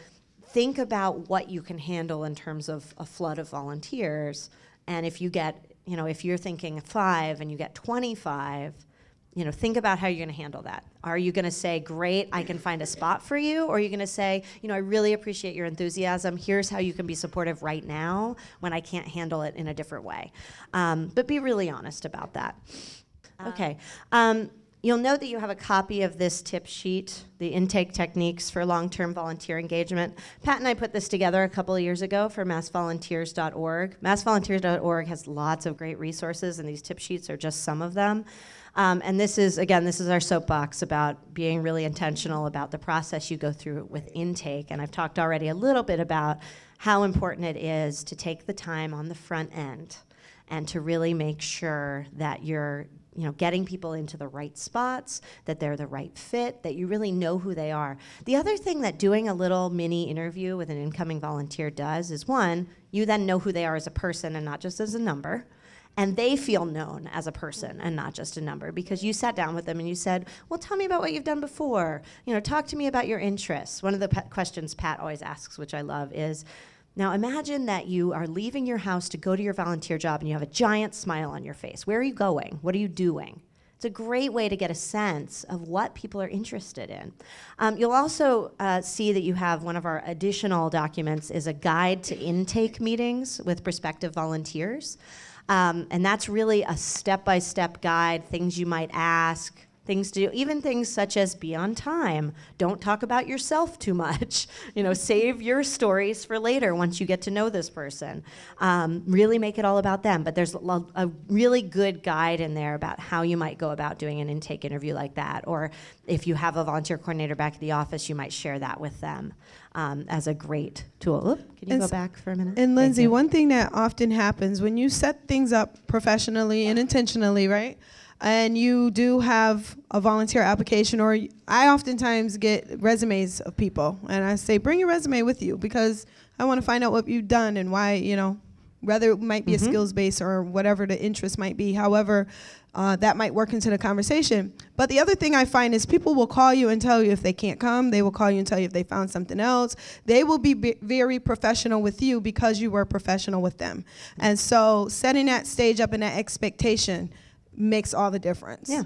think about what you can handle in terms of a flood of volunteers. And if you get you know, if you're thinking five and you get 25, you know, think about how you're going to handle that. Are you going to say, "Great, I can find a spot for you," or are you going to say, "You know, I really appreciate your enthusiasm. Here's how you can be supportive right now when I can't handle it in a different way." Um, but be really honest about that. Okay. Um, You'll note that you have a copy of this tip sheet, the intake techniques for long-term volunteer engagement. Pat and I put this together a couple of years ago for massvolunteers.org. Massvolunteers.org has lots of great resources, and these tip sheets are just some of them. Um, and this is, again, this is our soapbox about being really intentional about the process you go through with intake. And I've talked already a little bit about how important it is to take the time on the front end and to really make sure that you're you know, getting people into the right spots, that they're the right fit, that you really know who they are. The other thing that doing a little mini interview with an incoming volunteer does is one, you then know who they are as a person and not just as a number. And they feel known as a person and not just a number because you sat down with them and you said, Well, tell me about what you've done before. You know, talk to me about your interests. One of the questions Pat always asks, which I love, is, now imagine that you are leaving your house to go to your volunteer job and you have a giant smile on your face. Where are you going? What are you doing? It's a great way to get a sense of what people are interested in. Um, you'll also uh, see that you have one of our additional documents is a guide to intake meetings with prospective volunteers. Um, and that's really a step-by-step guide, things you might ask, things to do, even things such as be on time. Don't talk about yourself too much. You know, save your stories for later once you get to know this person. Um, really make it all about them. But there's a, a really good guide in there about how you might go about doing an intake interview like that. Or if you have a volunteer coordinator back at the office, you might share that with them. Um, as a great tool. Oop, can you and go back for a minute? And Lindsay, one thing that often happens when you set things up professionally and intentionally, right? And you do have a volunteer application or I oftentimes get resumes of people and I say bring your resume with you because I want to find out what you've done and why, you know, whether it might be mm-hmm. a skills base or whatever the interest might be. However, uh, that might work into the conversation. But the other thing I find is people will call you and tell you if they can't come. They will call you and tell you if they found something else. They will be b- very professional with you because you were professional with them. And so setting that stage up and that expectation makes all the difference. Yeah.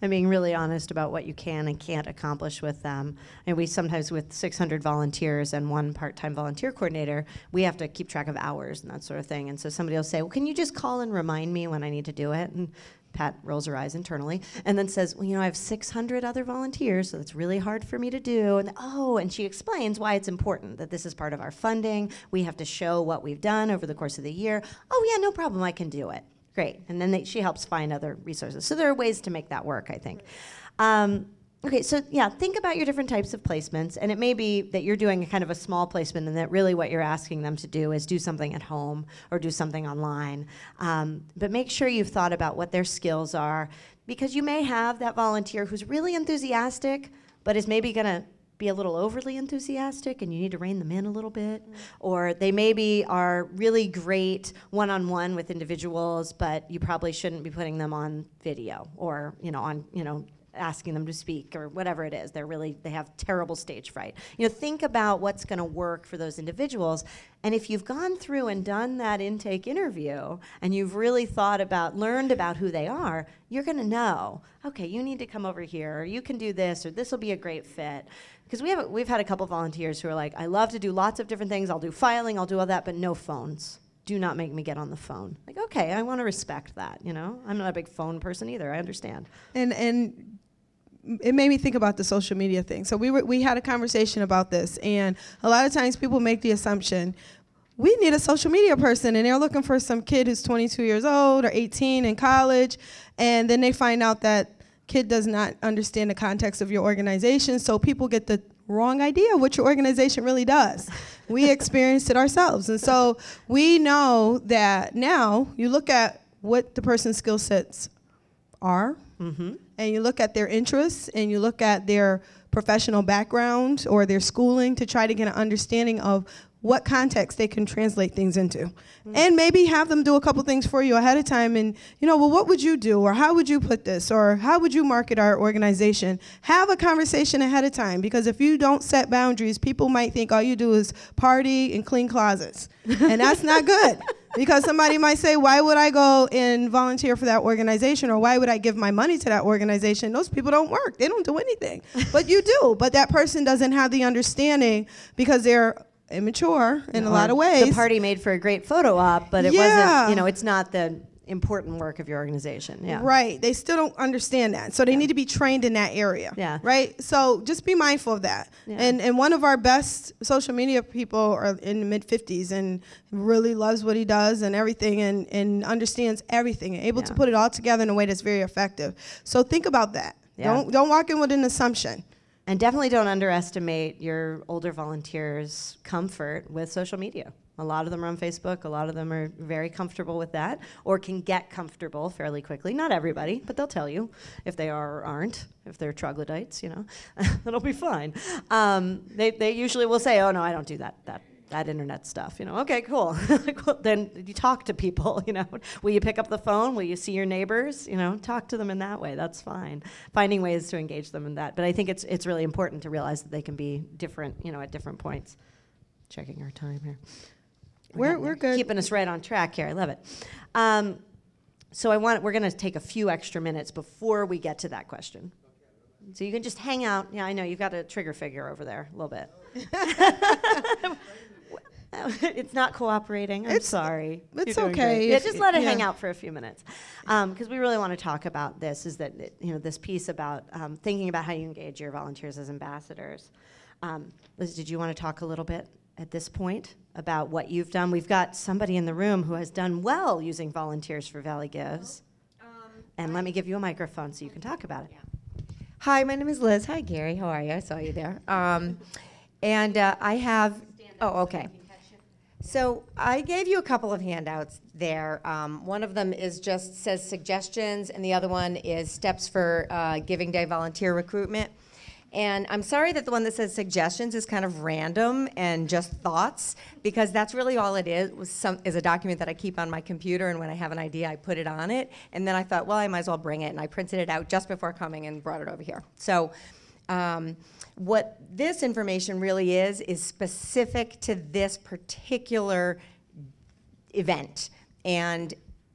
And being really honest about what you can and can't accomplish with them. And we sometimes, with 600 volunteers and one part time volunteer coordinator, we have to keep track of hours and that sort of thing. And so somebody will say, Well, can you just call and remind me when I need to do it? And Pat rolls her eyes internally and then says, Well, you know, I have 600 other volunteers, so it's really hard for me to do. And oh, and she explains why it's important that this is part of our funding. We have to show what we've done over the course of the year. Oh, yeah, no problem, I can do it. Great. And then they, she helps find other resources. So there are ways to make that work, I think. Um, Okay, so yeah, think about your different types of placements, and it may be that you're doing a kind of a small placement, and that really what you're asking them to do is do something at home or do something online. Um, but make sure you've thought about what their skills are, because you may have that volunteer who's really enthusiastic, but is maybe going to be a little overly enthusiastic and you need to rein them in a little bit. Mm. Or they maybe are really great one on one with individuals, but you probably shouldn't be putting them on video or, you know, on, you know, asking them to speak or whatever it is. They're really, they have terrible stage fright. You know, think about what's going to work for those individuals. And if you've gone through and done that intake interview and you've really thought about, learned about who they are, you're going to know, okay, you need to come over here, or you can do this, or this will be a great fit. Because we have, we've had a couple volunteers who are like, I love to do lots of different things. I'll do filing, I'll do all that, but no phones do not make me get on the phone. Like, okay, I want to respect that, you know? I'm not a big phone person either, I understand. And and it made me think about the social media thing. So we were, we had a conversation about this, and a lot of times people make the assumption we need a social media person, and they're looking for some kid who's 22 years old or 18 in college, and then they find out that kid does not understand the context of your organization, so people get the wrong idea of what your organization really does. we experienced it ourselves, and so we know that now you look at what the person's skill sets are. Mm-hmm and you look at their interests and you look at their professional background or their schooling to try to get an understanding of what context they can translate things into. Mm-hmm. And maybe have them do a couple things for you ahead of time and, you know, well, what would you do? Or how would you put this? Or how would you market our organization? Have a conversation ahead of time because if you don't set boundaries, people might think all you do is party and clean closets. and that's not good. because somebody might say, why would I go and volunteer for that organization or why would I give my money to that organization? Those people don't work. They don't do anything. but you do. But that person doesn't have the understanding because they're immature in a lot of ways. The party made for a great photo op, but it yeah. wasn't, you know, it's not the important work of your organization. Yeah. Right. They still don't understand that. So they yeah. need to be trained in that area. Yeah. Right? So just be mindful of that. Yeah. And and one of our best social media people are in the mid 50s and really loves what he does and everything and, and understands everything and able yeah. to put it all together in a way that's very effective. So think about that. Yeah. Don't don't walk in with an assumption. And definitely don't underestimate your older volunteers' comfort with social media. A lot of them are on Facebook. A lot of them are very comfortable with that or can get comfortable fairly quickly. Not everybody, but they'll tell you if they are or aren't. If they're troglodytes, you know, that'll be fine. Um, they, they usually will say, oh, no, I don't do that, that, that internet stuff. You know, okay, cool. then you talk to people, you know. Will you pick up the phone? Will you see your neighbors? You know, talk to them in that way. That's fine. Finding ways to engage them in that. But I think it's, it's really important to realize that they can be different, you know, at different points. Checking our time here. We're, we're good. Keeping us right on track here. I love it. Um, so I want we're going to take a few extra minutes before we get to that question. So you can just hang out. Yeah, I know you've got a trigger figure over there a little bit. it's not cooperating. I'm it's, sorry. It's okay. Yeah, just let it yeah. hang out for a few minutes, because um, we really want to talk about this. Is that you know this piece about um, thinking about how you engage your volunteers as ambassadors. Um, Liz, did you want to talk a little bit at this point about what you've done. We've got somebody in the room who has done well using volunteers for Valley Gives. Um, and let me give you a microphone so you can talk about it. Yeah. Hi, my name is Liz. Hi, Gary. How are you? I saw you there. Um, and uh, I have. Oh, okay. So I gave you a couple of handouts there. Um, one of them is just says suggestions, and the other one is steps for uh, Giving Day volunteer recruitment. And I'm sorry that the one that says suggestions is kind of random and just thoughts, because that's really all it is. Was some is a document that I keep on my computer, and when I have an idea, I put it on it. And then I thought, well, I might as well bring it, and I printed it out just before coming and brought it over here. So. Um, what this information really is is specific to this particular event, and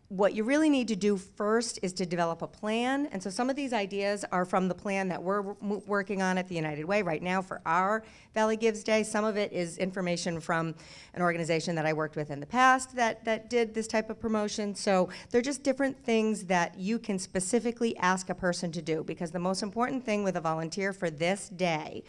what you really need to do first is to develop a plan. And so some of these ideas are from the plan that we're working on at the United Way right now for our Valley Gives Day. Some of it is information from an organization that I worked with in the past that, that did this type of promotion. So they're just different things that you can specifically ask a person to do because the most important thing with a volunteer for this day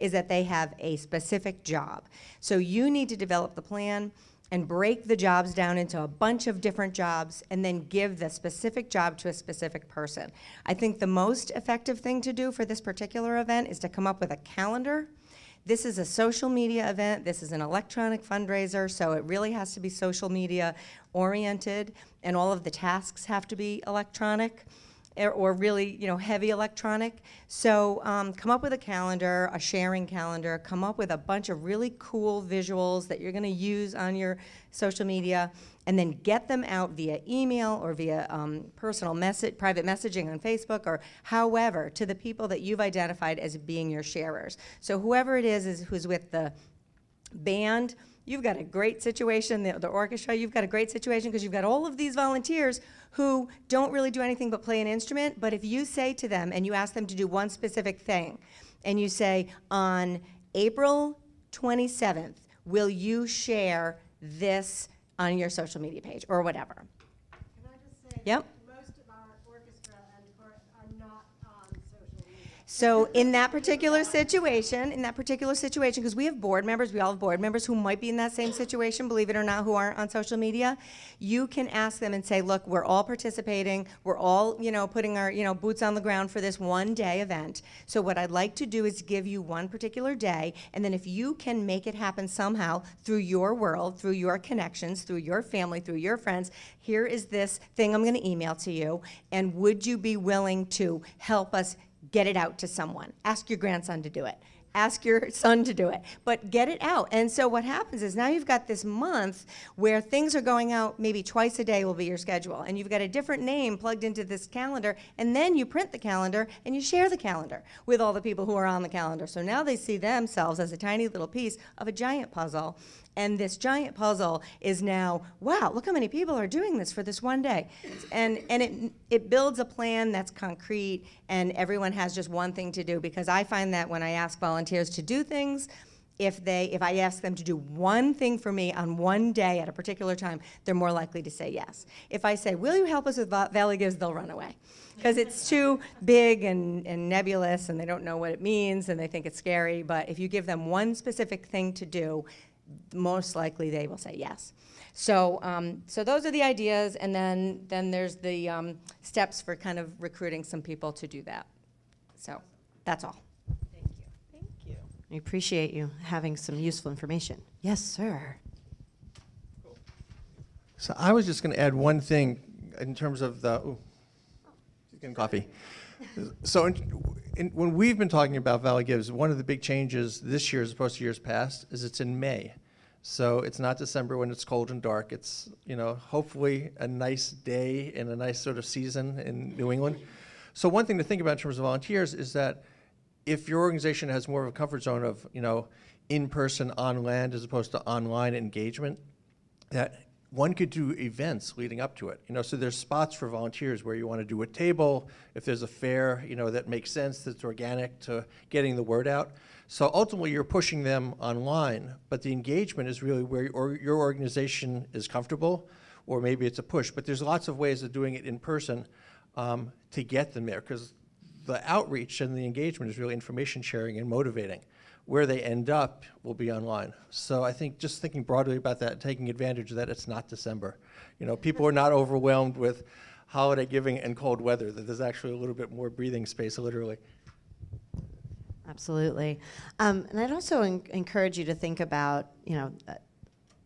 is that they have a specific job. So you need to develop the plan and break the jobs down into a bunch of different jobs and then give the specific job to a specific person. I think the most effective thing to do for this particular event is to come up with a calendar. This is a social media event. This is an electronic fundraiser, so it really has to be social media oriented, and all of the tasks have to be electronic or- really, you know, heavy electronic. So um, come up with a calendar, a sharing calendar, come up with a bunch of really cool visuals that you're going to use on your social media, and then get them out via email or via um, personal message, private messaging on Facebook, or however, to the people that you've identified as being your sharers. So whoever it is, is who's with the band, you've got a great situation. The, the orchestra, you've got a great situation because you've got all of these volunteers who don't really do anything but play an instrument. But if you say to them and you ask them to do one specific thing, and you say, on April 27th, will you share this on your social media page or whatever? Can I just say? Yep. Most of our orchestra and chorus are not on social media. So in that particular situation, in that particular situation, because we have board members, we all have board members who might be in that same situation, believe it or not, who aren't on social media, you can ask them and say, look, we're all participating, we're all, you know, putting our, you know, boots on the ground for this one day event. So what I'd like to do is give you one particular day, and then if you can make it happen somehow through your world, through your connections, through your family, through your friends, here is this thing I'm going to email to you, and would you be willing to help us get it out to someone. Ask your grandson to do it. Ask your son to do it, but get it out. And so what happens is now you've got this month where things are going out maybe twice a day will be your schedule, and you've got a different name plugged into this calendar, and then you print the calendar and you share the calendar with all the people who are on the calendar. So now they see themselves as a tiny little piece of a giant puzzle. And this giant puzzle is now, wow, look how many people are doing this for this one day. And, and it, it builds a plan that's concrete, and everyone has just one thing to do. Because I find that when I ask volunteers to do things, if they if I ask them to do one thing for me on one day at a particular time, they're more likely to say yes. If I say, "Will you help us with Valley Gives?" they'll run away because it's too big and, and nebulous, and they don't know what it means, and they think it's scary. But if you give them one specific thing to do, most likely they will say yes. So, um, so those are the ideas, and then then there's the um, steps for kind of recruiting some people to do that. So, that's all. We appreciate you having some useful information. Yes, sir. So I was just going to add one thing in terms of the, ooh, getting coffee. So in, in, when we've been talking about Valley Gives, one of the big changes this year as opposed to years past is it's in May. So it's not December when it's cold and dark. It's, you know, hopefully a nice day and a nice sort of season in New England. So one thing to think about in terms of volunteers is that if your organization has more of a comfort zone of, you know, in-person on land as opposed to online engagement, that one could do events leading up to it. You know, so there's spots for volunteers where you want to do a table, if there's a fair, you know, that makes sense, that's organic to getting the word out. So ultimately, you're pushing them online, but the engagement is really where your, your organization is comfortable, or maybe it's a push. But there's lots of ways of doing it in person um, to get them there, because the outreach and the engagement is really information sharing and motivating. Where they end up will be online. So I think just thinking broadly about that, taking advantage of that, it's not December. You know, people are not overwhelmed with holiday giving and cold weather. That there's actually a little bit more breathing space, literally. Absolutely. Um, and I'd also en- encourage you to think about, you know, uh,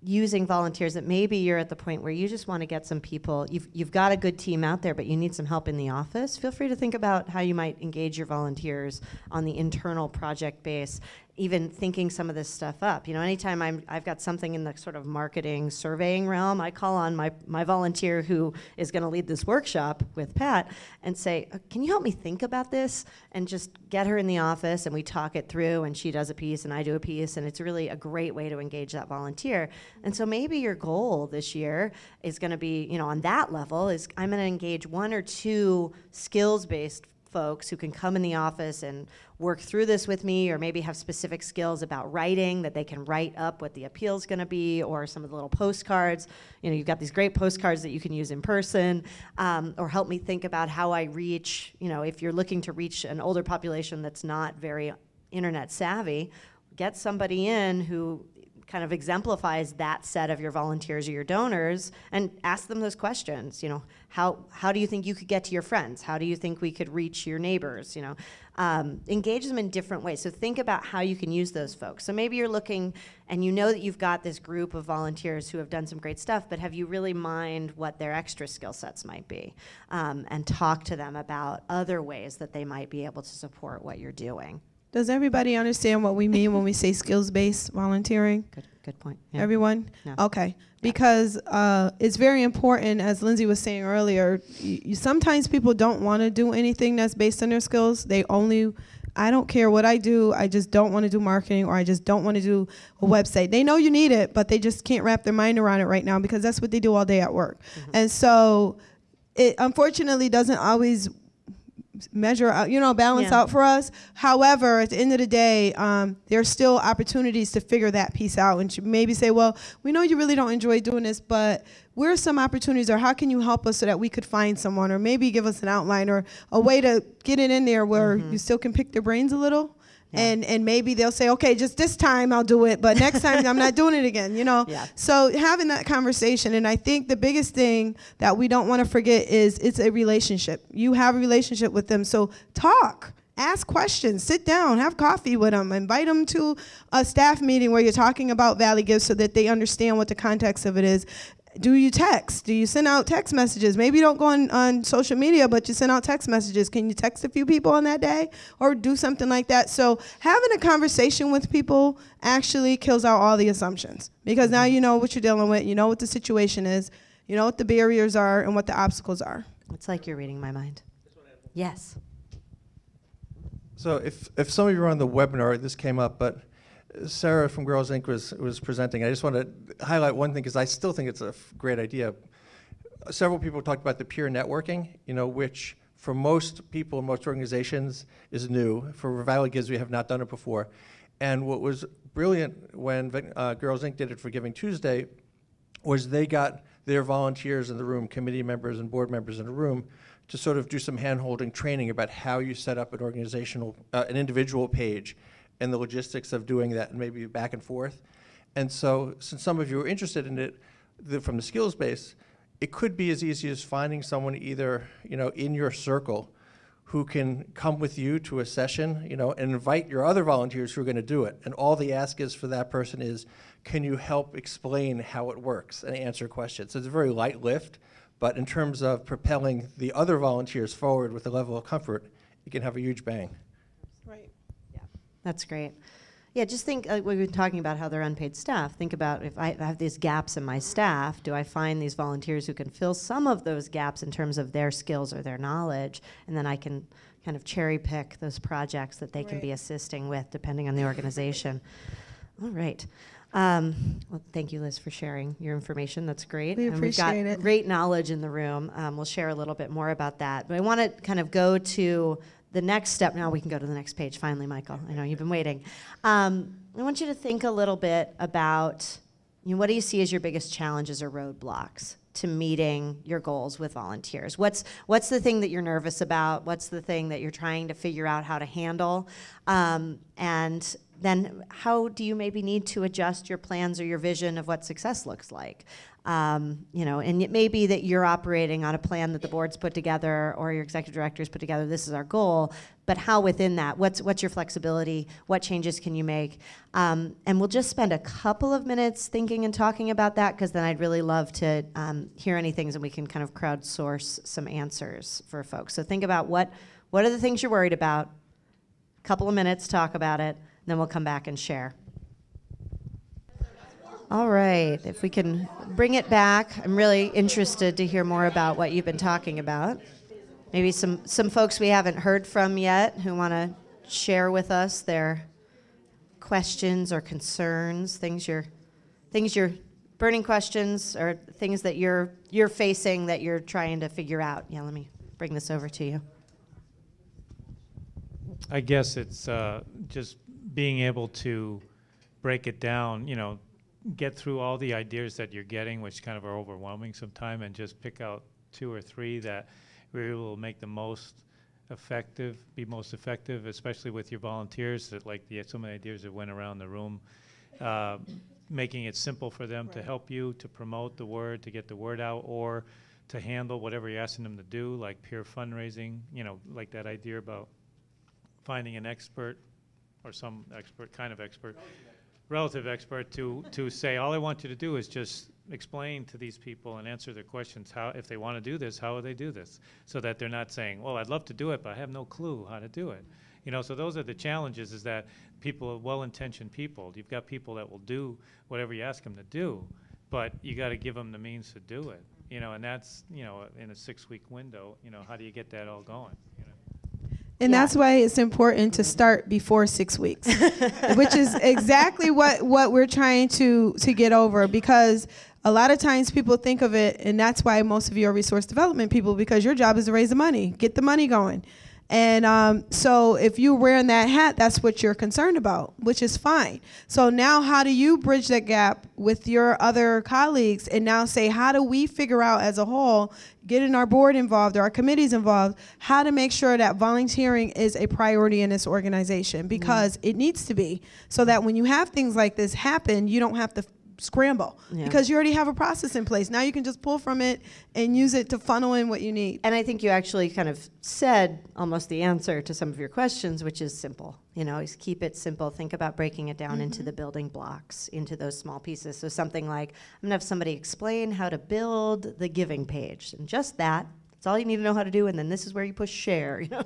using volunteers that maybe you're at the point where you just want to get some people, you've, you've got a good team out there, but you need some help in the office. Feel free to think about how you might engage your volunteers on the internal project base even thinking some of this stuff up. You know, anytime I'm, I've got something in the sort of marketing surveying realm, I call on my, my volunteer who is going to lead this workshop with Pat and say, "Uh, Can you help me think about this? And just get her in the office and we talk it through, and she does a piece and I do a piece, and it's really a great way to engage that volunteer. And so maybe your goal this year is going to be, you know, on that level, is I'm going to engage one or two skills based folks who can come in the office and work through this with me or maybe have specific skills about writing that they can write up what the appeal is going to be or some of the little postcards. You know you've got these great postcards that you can use in person um, or help me think about how i reach you know if you're looking to reach an older population that's not very internet savvy get somebody in who kind of exemplifies that set of your volunteers or your donors and ask them those questions you know how how do you think you could get to your friends? How do you think we could reach your neighbors you know? Um, engage them in different ways. So think about how you can use those folks. So maybe you're looking and you know that you've got this group of volunteers who have done some great stuff but have you really mined what their extra skill sets might be um, and talk to them about other ways that they might be able to support what you're doing Does everybody understand what we mean when we say skills-based volunteering? good good point yeah. Everyone? No. Okay. Because uh, it's very important, as Lindsay was saying earlier, you, you, sometimes people don't want to do anything that's based on their skills. They only, I don't care what I do, I just don't want to do marketing or I just don't want to do a website. They know you need it, but they just can't wrap their mind around it right now because that's what they do all day at work. And so it unfortunately doesn't always measure out, you know, balance Yeah. out for us. However, at the end of the day, um, there's still opportunities to figure that piece out and maybe say, well, we know you really don't enjoy doing this, but where are some opportunities or how can you help us so that we could find someone or maybe give us an outline or a way to get it in there where you still can pick their brains a little? And, and maybe they'll say, okay, just this time I'll do it, but next time I'm not doing it again, you know? Yeah. So having that conversation, and I think the biggest thing that we don't want to forget is it's a relationship. You have a relationship with them, so talk. Ask questions, sit down, have coffee with them, invite them to a staff meeting where you're talking about Valley Gives so that they understand what the context of it is. Do you text? Do you send out text messages? Maybe you don't go on, on social media, but you send out text messages. Can you text a few people on that day or do something like that? So having a conversation with people actually kills out all the assumptions because now you know what you're dealing with, you know what the situation is, you know what the barriers are and what the obstacles are. it's like you're reading my mind yes So if, if some of you were on the webinar, this came up, but Sarah from Girls Inc. was, was presenting. I just want to highlight one thing because I still think it's a great idea. Several people talked about the peer networking, you know, which for most people, most organizations is new. For Valley Gives, we have not done it before. And what was brilliant when uh, Girls Inc. did it for Giving Tuesday was they got their volunteers in the room, committee members and board members in a room, to sort of do some hand-holding training about how you set up an organizational, uh, an individual page, and the logistics of doing that, and maybe back and forth. And so, since some of you are interested in it, the, from the skills base, it could be as easy as finding someone either you know in your circle who can come with you to a session, you know, and invite your other volunteers who are going to do it. And all the ask is for that person is, can you help explain how it works and answer questions? So it's a very light lift, but in terms of propelling the other volunteers forward with a level of comfort, it can have a huge bang. Right. That's great. Yeah, just think, uh, we've been talking about how they're unpaid staff. Think about if I have these gaps in my staff, do I find these volunteers who can fill some of those gaps in terms of their skills or their knowledge? And then I can kind of cherry pick those projects that they can be assisting with depending on the organization. All right. Um, well, thank you, Liz, for sharing your information. That's great. We and we've got appreciate it. great knowledge in the room. Um, we'll share a little bit more about that. But I want to kind of go to the next step. Now we can go to the next page, finally, Michael. I know you've been waiting. Um, I want you to think a little bit about you know, what do you see as your biggest challenges or roadblocks to meeting your goals with volunteers? What's, what's the thing that you're nervous about? What's the thing that you're trying to figure out how to handle? Um, and then how do you maybe need to adjust your plans or your vision of what success looks like? Um, you know, and it may be that you're operating on a plan that the board's put together or your executive directors put together. This is our goal, but how within that? What's what's your flexibility? What changes can you make? Um, and we'll just spend a couple of minutes thinking and talking about that because then I'd really love to um, hear any things and we can kind of crowdsource some answers for folks. So think about what what are the things you're worried about. A couple of minutes, talk about it. Then we'll come back and share. All right, if we can bring it back, I'm really interested to hear more about what you've been talking about. Maybe some, some folks we haven't heard from yet who want to share with us their questions or concerns, things you're, things you're, burning questions or things that you're, you're facing that you're trying to figure out. Yeah, let me bring this over to you. I guess it's uh, just being able to break it down, you know, get through all the ideas that you're getting, which kind of are overwhelming sometimes, and just pick out two or three that really will make the most effective, be most effective, especially with your volunteers. That like the of the ideas that went around the room, uh, making it simple for them to help you to promote the word, to get the word out, or to handle whatever you're asking them to do, like peer fundraising. You know, like that idea about finding an expert or some expert, kind of expert, relative expert to, to say, all I want you to do is just explain to these people and answer their questions how, if they want to do this, how will they do this? So that they're not saying, well, I'd love to do it, but I have no clue how to do it. You know, so those are the challenges is that people, well-intentioned people, you've got people that will do whatever you ask them to do, but you got to give them the means to do it. You know, and that's, you know, in a six-week window, you know, how do you get that all going? You know? And Yeah. that's why it's important to start before six weeks, which is exactly what, what we're trying to, to get over because a lot of times people think of it, and that's why most of you are resource development people because your job is to raise the money, get the money going. And um, so if you're wearing that hat, that's what you're concerned about, which is fine. So now, how do you bridge that gap with your other colleagues and now say, how do we figure out as a whole, getting our board involved or our committees involved, how to make sure that volunteering is a priority in this organization because it needs to be so that when you have things like this happen, you don't have to scramble Yeah. because you already have a process in place. Now you can just pull from it and use it to funnel in what you need. And I think you actually kind of said almost the answer to some of your questions, which is simple. You know, is keep it simple. Think about breaking it down into mm-hmm. the building blocks, into those small pieces. So something like, I'm gonna have somebody explain how to build the giving page, and just that. That's all you need to know how to do, and then this is where you push share. You know,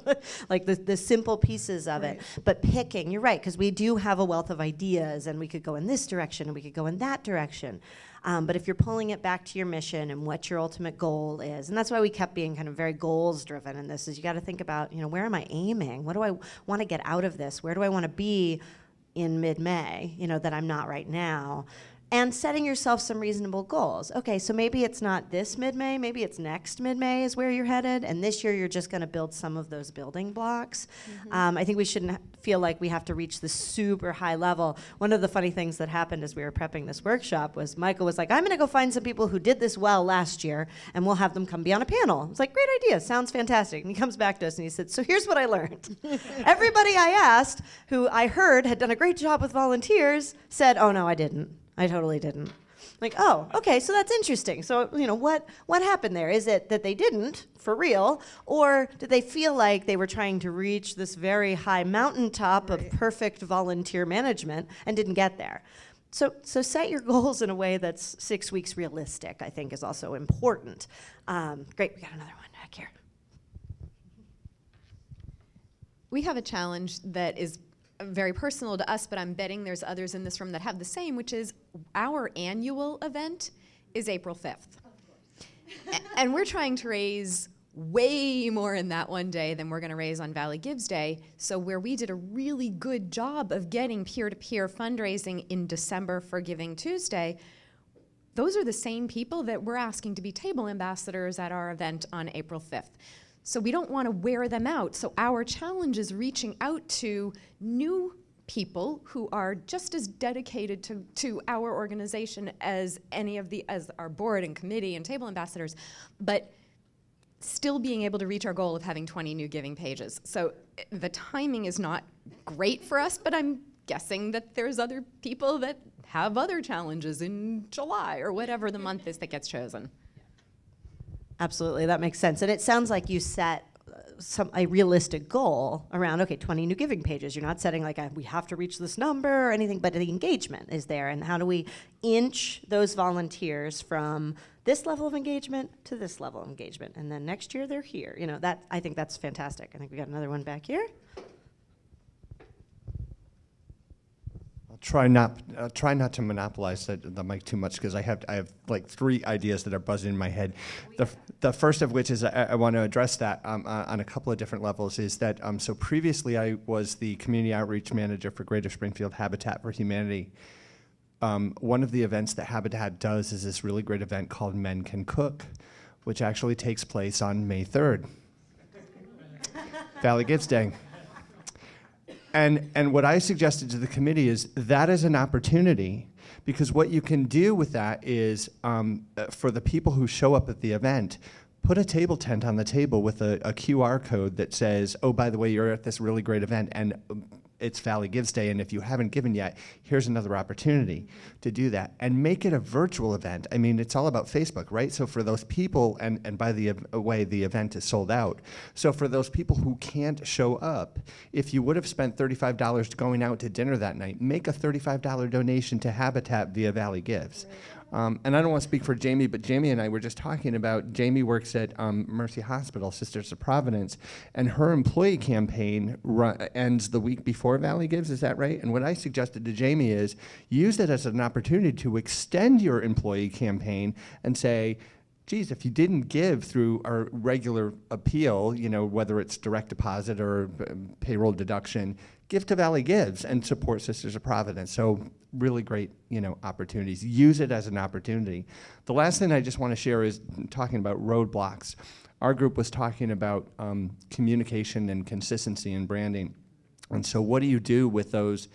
like the, the simple pieces of it. But picking, you're right, because we do have a wealth of ideas, and we could go in this direction, and we could go in that direction. Um, but if you're pulling it back to your mission and what your ultimate goal is, and that's why we kept being kind of very goals driven in this, is you got to think about, you know, where am I aiming? What do I want to get out of this? Where do I want to be in mid May, you know, that I'm not right now? And setting yourself some reasonable goals. Okay, so maybe it's not this mid May, maybe it's next mid May is where you're headed, and this year you're just going to build some of those building blocks. Um, I think we shouldn't feel like we have to reach this super high level. One of the funny things that happened as we were prepping this workshop was Michael was like, I'm going to go find some people who did this well last year, and we'll have them come be on a panel. It's like, great idea, sounds fantastic. And he comes back to us and he said, So here's what I learned. Everybody I asked, who I heard had done a great job with volunteers, said, Oh, no, I didn't. I totally didn't. Like, oh, okay, so that's interesting. So, you know, what what happened there? Is it that they didn't for real, or did they feel like they were trying to reach this very high mountaintop of perfect volunteer management and didn't get there? So, so set your goals in a way that's six weeks realistic. I think is also important. Um, great, we got another one back here. We have a challenge that is very personal to us, but I'm betting there's others in this room that have the same, which is our annual event is April 5th. A- and we're trying to raise way more in that one day than we're going to raise on Valley Gives Day. So, where we did a really good job of getting peer to peer fundraising in December for Giving Tuesday, those are the same people that we're asking to be table ambassadors at our event on April 5th. So we don't want to wear them out. So our challenge is reaching out to new people who are just as dedicated to, to our organization as any of the as our board and committee and table ambassadors, but still being able to reach our goal of having 20 new giving pages. So the timing is not great for us, but I'm guessing that there's other people that have other challenges in July or whatever the month is that gets chosen. Absolutely, that makes sense. And it sounds like you set uh, some a realistic goal around okay, 20 new giving pages. You're not setting like a, we have to reach this number or anything, but the engagement is there. And how do we inch those volunteers from this level of engagement to this level of engagement? And then next year they're here. You know, that I think that's fantastic. I think we got another one back here. I try not uh, try not to monopolize the, the mic too much because I have I have like three ideas that are buzzing in my head. The, f- the first of which is I, I want to address that um, uh, on a couple of different levels. Is that um, so? Previously, I was the community outreach manager for Greater Springfield Habitat for Humanity. Um, one of the events that Habitat does is this really great event called Men Can Cook, which actually takes place on May 3rd, Valley Gives Day. And, and what I suggested to the committee is that is an opportunity because what you can do with that is um, uh, for the people who show up at the event, put a table tent on the table with a, a QR code that says, oh, by the way, you're at this really great event. And um, it's Valley Gives Day, and if you haven't given yet, here's another opportunity to do that. And make it a virtual event. I mean, it's all about Facebook, right? So for those people, and, and by the uh, way, the event is sold out. So for those people who can't show up, if you would have spent $35 going out to dinner that night, make a $35 donation to Habitat via Valley Gives. Um, and I don't want to speak for Jamie, but Jamie and I were just talking about Jamie works at um, Mercy Hospital, Sisters of Providence, and her employee campaign ends the week before Valley Gives. Is that right? And what I suggested to Jamie is use it as an opportunity to extend your employee campaign and say, geez, if you didn't give through our regular appeal, you know, whether it's direct deposit or um, payroll deduction, give to Valley Gives and support Sisters of Providence. So really great, you know, opportunities. Use it as an opportunity. The last thing I just want to share is talking about roadblocks. Our group was talking about um, communication and consistency and branding. And so what do you do with those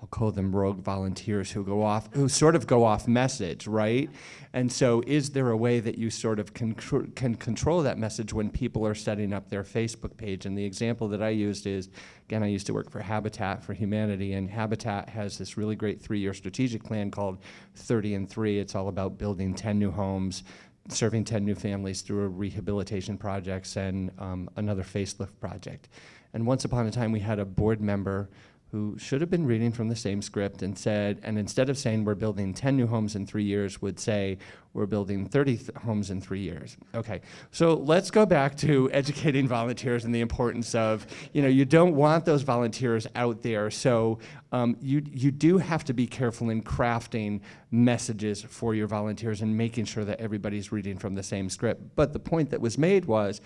I'll call them rogue volunteers who go off, who sort of go off message, right? And so, is there a way that you sort of can, can control that message when people are setting up their Facebook page? And the example that I used is again, I used to work for Habitat for Humanity, and Habitat has this really great three year strategic plan called 30 and 3. It's all about building 10 new homes. Serving 10 new families through a rehabilitation projects and um, another facelift project. And once upon a time, we had a board member who should have been reading from the same script and said, and instead of saying we're building 10 new homes in three years, would say we're building 30 th- homes in three years. Okay, so let's go back to educating volunteers and the importance of, you know, you don't want those volunteers out there. So um, you, you do have to be careful in crafting messages for your volunteers and making sure that everybody's reading from the same script. But the point that was made was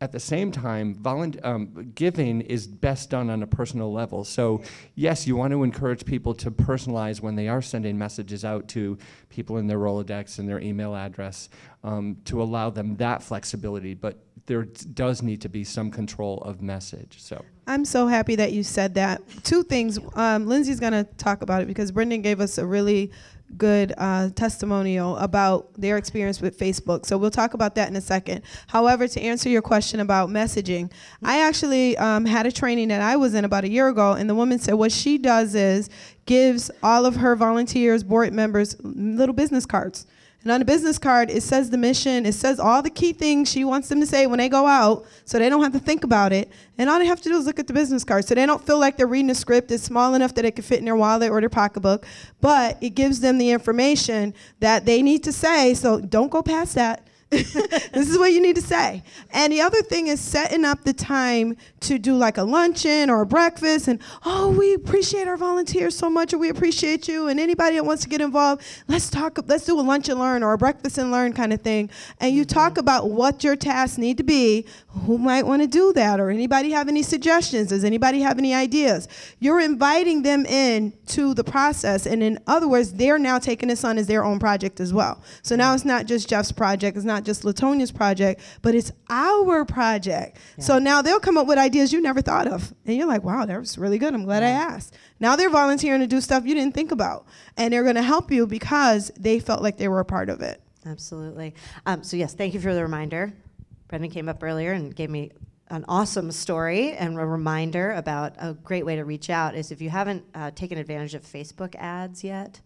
at the same time, um, giving is best done on a personal level. So, yes, you want to encourage people to personalize when they are sending messages out to people in their Rolodex and their email address um, to allow them that flexibility. But there does need to be some control of message. So. I'm so happy that you said that. Two things. Um, Lindsay's going to talk about it because Brendan gave us a really good uh, testimonial about their experience with Facebook. So we'll talk about that in a second. However, to answer your question about messaging, I actually um, had a training that I was in about a year ago, and the woman said what she does is gives all of her volunteers, board members, little business cards. And on the business card, it says the mission, it says all the key things she wants them to say when they go out, so they don't have to think about it. And all they have to do is look at the business card. So they don't feel like they're reading a script. It's small enough that it can fit in their wallet or their pocketbook, but it gives them the information that they need to say, so don't go past that. this is what you need to say. And the other thing is setting up the time to do like a luncheon or a breakfast and oh, we appreciate our volunteers so much or we appreciate you and anybody that wants to get involved, let's talk let's do a lunch and learn or a breakfast and learn kind of thing. And you talk mm-hmm. about what your tasks need to be, who might want to do that or anybody have any suggestions? Does anybody have any ideas? You're inviting them in to the process and in other words, they're now taking this on as their own project as well. So now mm-hmm. it's not just Jeff's project, it's not just Latonia's project, but it's our project. Yeah. So now they'll come up with ideas you never thought of. And you're like, wow, that was really good. I'm glad yeah. I asked. Now they're volunteering to do stuff you didn't think about. And they're going to help you because they felt like they were a part of it. Absolutely. Um, so, yes, thank you for the reminder. Brendan came up earlier and gave me an awesome story and a reminder about a great way to reach out is if you haven't uh, taken advantage of Facebook ads yet,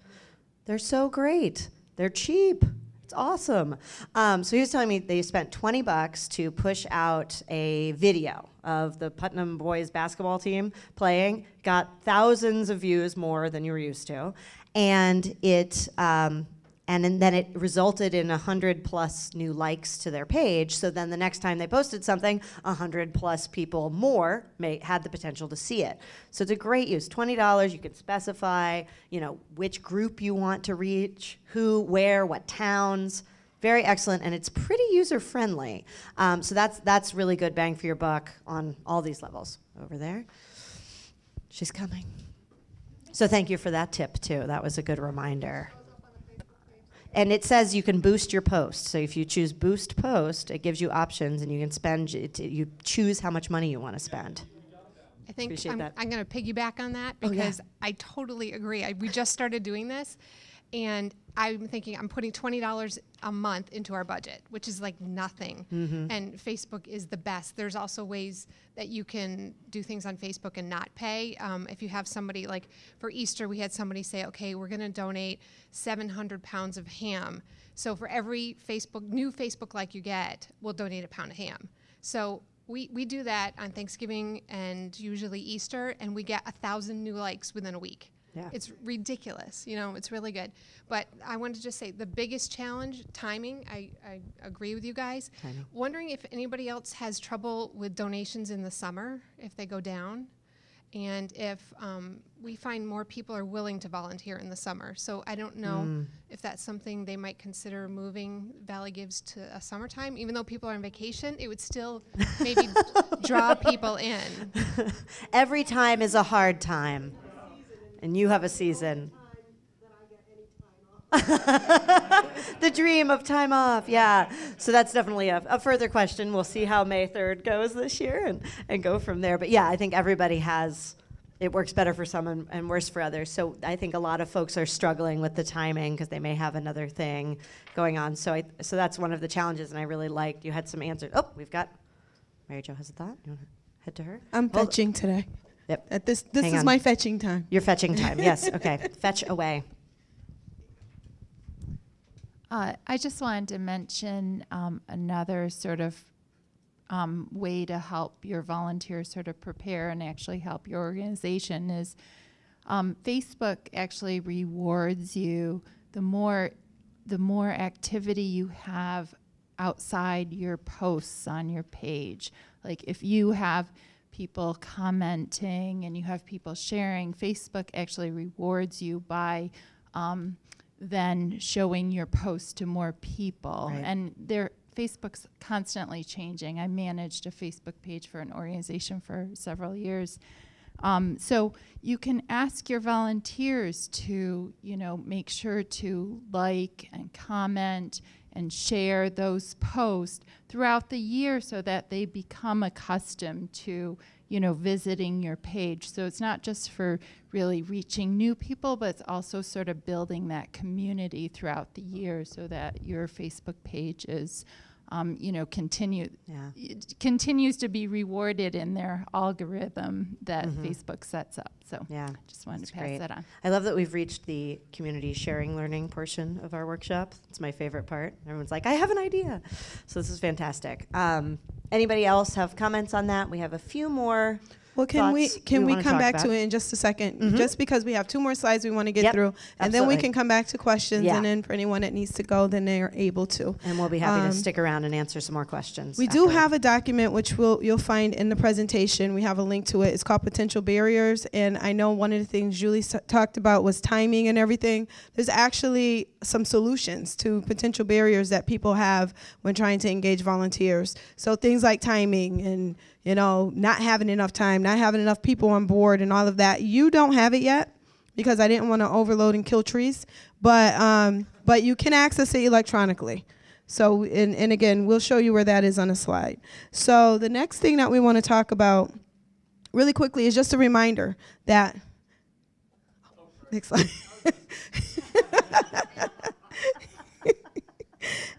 they're so great. They're cheap. It's awesome. Um, so he was telling me they spent 20 bucks to push out a video of the Putnam boys basketball team playing. Got thousands of views more than you were used to, and it um, and then- it resulted in 100 plus new likes to their page. So then the next time they posted something, 100 plus people more may, had the potential to see it. So it's a great use. $20, you can specify, you know, which group you want to reach, who, where, what towns. Very excellent, and it's pretty user friendly. Um, so that's that's really good bang for your buck on all these levels. Over there, she's coming. So thank you for that tip too. That was a good reminder. And it says you can boost your post. So if you choose boost post, it gives you options, and you can spend. It, you choose how much money you want to spend. I think Appreciate I'm. I'm going to piggyback on that Oh, yeah. because I totally agree. I, we just started doing this, and I'm thinking I'm putting twenty dollars a month into our budget, which is like nothing. Mm-hmm. And Facebook is the best. There's also ways that you can do things on Facebook and not pay. Um, if you have somebody like for Easter, we had somebody say, "Okay, we're going to donate 700 pounds of ham." So for every Facebook new Facebook like you get, we'll donate a pound of ham. So we, we do that on Thanksgiving and usually Easter, and we get a thousand new likes within a week. Yeah. It's ridiculous, you know, it's really good. But I wanted to just say the biggest challenge, timing, I, I agree with you guys. Timing. Wondering if anybody else has trouble with donations in the summer, if they go down, and if um, we find more people are willing to volunteer in the summer. So I don't know Mm. if that's something they might consider moving Valley Gives to a summertime. Even though people are on vacation, it would still maybe draw people in. Every time is a hard time, and you have a season. the dream of time off, yeah. So that's definitely a, a further question. We'll see how May 3rd goes this year and, and go from there. But yeah, I think everybody has, it works better for some and, and worse for others. So I think a lot of folks are struggling with the timing because they may have another thing going on. So, I, so that's one of the challenges, and I really liked you had some answers. Oh, we've got Mary Jo has a thought. You want to head to her? I'm Hold- fetching today. Yep. At this this Hang is on. my fetching time. Your fetching time. Yes. Okay. Fetch away. Uh, I just wanted to mention um, another sort of um, way to help your volunteers sort of prepare and actually help your organization is um, Facebook actually rewards you the more the more activity you have outside your posts on your page. Like if you have people commenting and you have people sharing, Facebook actually rewards you by um, then showing your post to more people. Right. And their Facebook's constantly changing. I managed a Facebook page for an organization for several years. Um, so you can ask your volunteers to, you know, make sure to like and comment and share those posts throughout the year so that they become accustomed to, you know, visiting your page. So it's not just for really reaching new people, but it's also sort of building that community throughout the year so that your Facebook page is, um, you know, continue Yeah. it continues to be rewarded in their algorithm that Facebook sets up. So Mm-hmm. Yeah. just wanted That's to pass great. that on. I love that we've reached the community sharing learning portion of our workshop. It's my favorite part. Everyone's like, I have an idea. So this is fantastic. Um, anybody else have comments on that? We have a few more. Well, can we can we wanna come back about? to it in just a 2nd Mhm. Just because we have two more slides we want to get Yep, through, and then we can come back to questions, Yeah. and then for anyone that needs to go, then they are able to. And we'll be happy Um, to stick around and answer some more questions. We do have a document which will you'll find in the presentation. We have a link to it. It's called potential barriers, and I know one of the things Julie s- talked about was timing and everything. There's actually some solutions to potential barriers that people have when trying to engage volunteers. So things like timing and you know not having enough time, not having enough people on board, and all of that. You don't have it yet because I didn't want to overload and kill trees, but um, but you can access it electronically. So, and, and again, we'll show you where that is on a slide. So, the next thing that we want to talk about really quickly is just a reminder that. Next slide.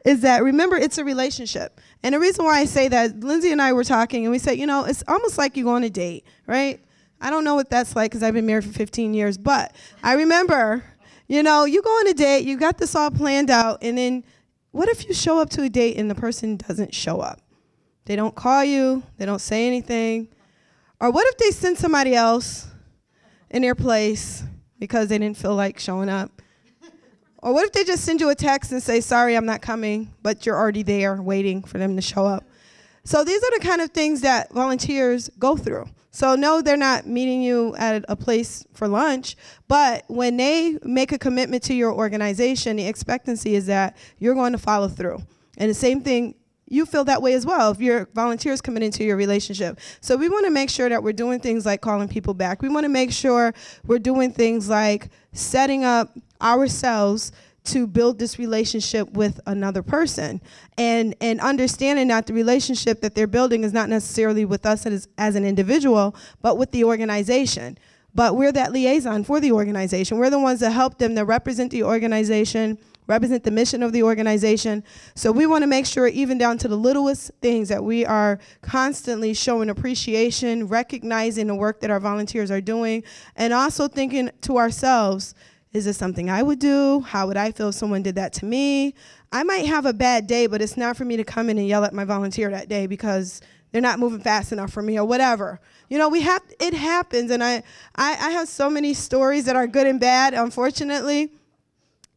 is that remember it's a relationship. And the reason why I say that, Lindsay and I were talking and we said, you know, it's almost like you go on a date, right? I don't know what that's like because I've been married for 15 years, but I remember, you know, you go on a date, you got this all planned out, and then what if you show up to a date and the person doesn't show up? They don't call you, they don't say anything. Or what if they send somebody else in their place because they didn't feel like showing up? Or what if they just send you a text and say, sorry, I'm not coming, but you're already there waiting for them to show up? So these are the kind of things that volunteers go through. So no, they're not meeting you at a place for lunch, but when they make a commitment to your organization, the expectancy is that you're going to follow through. And the same thing you feel that way as well if your volunteers coming into your relationship. So we want to make sure that we're doing things like calling people back. We want to make sure we're doing things like setting up ourselves to build this relationship with another person and and understanding that the relationship that they're building is not necessarily with us as, as an individual but with the organization but we're that liaison for the organization we're the ones that help them to represent the organization represent the mission of the organization so we want to make sure even down to the littlest things that we are constantly showing appreciation recognizing the work that our volunteers are doing and also thinking to ourselves is this something I would do? How would I feel if someone did that to me? I might have a bad day, but it's not for me to come in and yell at my volunteer that day because they're not moving fast enough for me or whatever. You know, we have it happens and I, I, I have so many stories that are good and bad, unfortunately.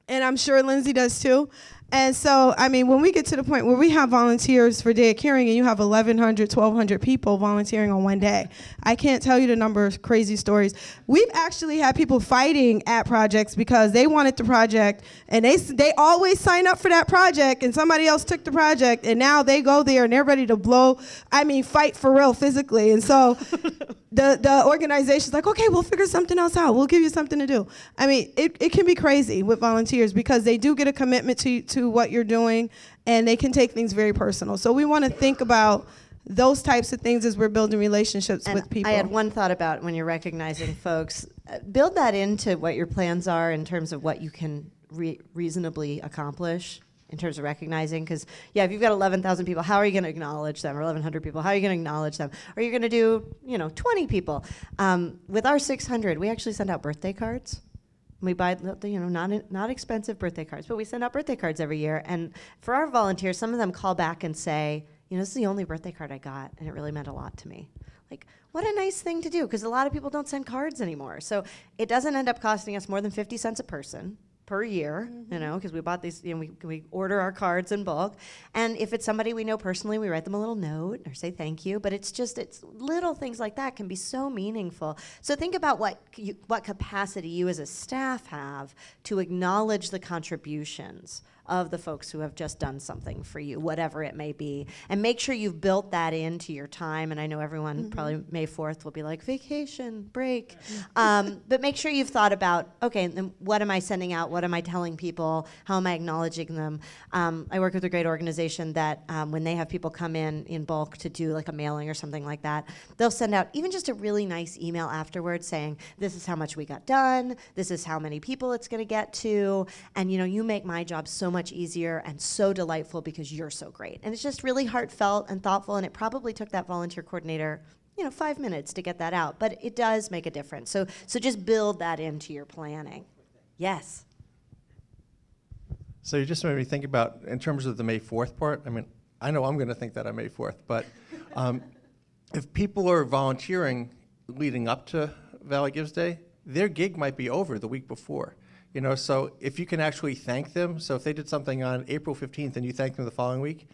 And I'm sure Lindsay does too. And so, I mean, when we get to the point where we have volunteers for day of caring and you have 1,100, 1,200 people volunteering on one day, I can't tell you the number of crazy stories. We've actually had people fighting at projects because they wanted the project and they, they always sign up for that project and somebody else took the project and now they go there and they're ready to blow, I mean, fight for real physically. And so the, the organization's like, okay, we'll figure something else out. We'll give you something to do. I mean, it, it can be crazy with volunteers because they do get a commitment to, to what you're doing and they can take things very personal. So we want to think about those types of things as we're building relationships And with people. I had one thought about when you're recognizing folks. Uh, build that into what your plans are in terms of what you can re- reasonably accomplish in terms of recognizing. Because yeah, if you've got 11,000 people, how are you going to acknowledge them? Or 1,100 people, how are you going to acknowledge them? Or you're going to do you know 20 people. Um, with our 600, we actually send out birthday cards. We buy you know not not expensive birthday cards, but we send out birthday cards every year. And for our volunteers, some of them call back and say, you know, this is the only birthday card I got, and it really meant a lot to me. Like, what a nice thing to do, because a lot of people don't send cards anymore. So it doesn't end up costing us more than 50 cents a person per year, you mm-hmm. know, because we bought these, you know, we, we order our cards in bulk. And if it's somebody we know personally, we write them a little note or say thank you. But it's just, it's little things like that can be so meaningful. So think about what, you, what capacity you as a staff have to acknowledge the contributions of the folks who have just done something for you, whatever it may be. And make sure you've built that into your time. And I know everyone Mm-hmm. probably May 4th will be like, vacation, break. um, but make sure you've thought about, okay, then what am I sending out? What am I telling people? How am I acknowledging them? Um, I work with a great organization that um, when they have people come in in bulk to do like a mailing or something like that, they'll send out even just a really nice email afterwards saying, this is how much we got done. This is how many people it's going to get to. And, you know, you make my job so much easier and so delightful because you're so great. And it's just really heartfelt and thoughtful. And it probably took that volunteer coordinator, you know, five minutes to get that out. But it does make a difference. So, so just build that into your planning. Yes. So you just made me think about, in terms of the May 4th part, I mean, I know I'm going to think that on May 4th, but um, if people are volunteering leading up to Valley Gives Day, their gig might be over the week before. You know, so if you can actually thank them, so if they did something on April 15th and you thank them the following week,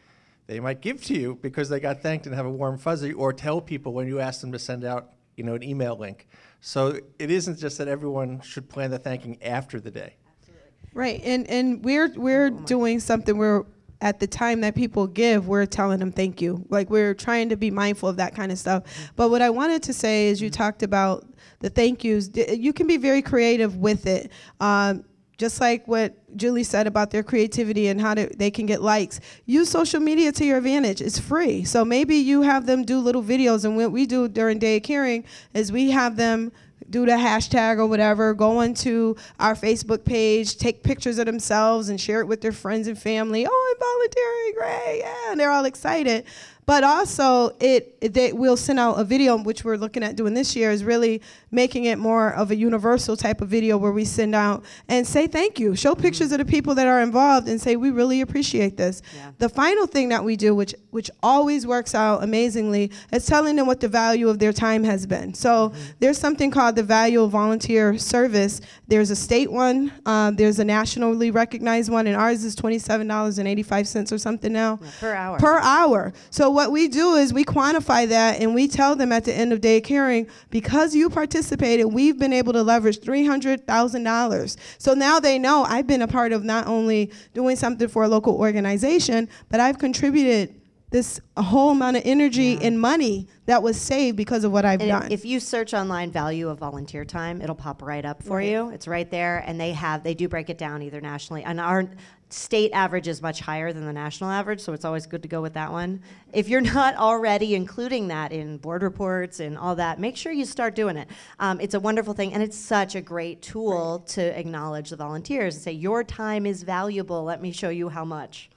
they might give to you because they got thanked and have a warm fuzzy, or tell people when you ask them to send out, you know, an email link. So it isn't just that everyone should plan the thanking after the day. Absolutely. Right, and and we're we're oh doing something where at the time that people give, we're telling them thank you. Like we're trying to be mindful of that kind of stuff. Mm-hmm. But what I wanted to say is, you mm-hmm. talked about the thank yous. You can be very creative with it. Um, just like what Julie said about their creativity and how to, they can get likes. Use social media to your advantage. It's free. So maybe you have them do little videos. And what we do during Day of Caring is we have them do the hashtag or whatever, go onto our Facebook page, take pictures of themselves and share it with their friends and family. Oh, I'm volunteering, great, yeah, and they're all excited. But also, it, they will send out a video, which we're looking at doing this year, is really making it more of a universal type of video where we send out and say thank you, show pictures of the people that are involved, and say we really appreciate this. Yeah. The final thing that we do, which which always works out amazingly, is telling them what the value of their time has been. So there's something called the value of volunteer service. There's a state one, um, there's a nationally recognized one, and ours is twenty-seven dollars and eighty-five cents or something now Per hour. per hour. So what we do is we quantify that and we tell them at the end of day caring because you participated, we've been able to leverage three hundred thousand dollars. So now they know I've been a part of not only doing something for a local organization, but I've contributed this whole amount of energy and money that was saved because of what I've And done. if you search online value of volunteer time, it'll pop right up for you. It's right there, and they have they do break it down either nationally and our state average is much higher than the national average, so it's always good to go with that one. If you're not already including that in board reports and all that, make sure you start doing it. Um, it's a wonderful thing, and it's such a great tool to acknowledge the volunteers and say your time is valuable. Let me show you how much.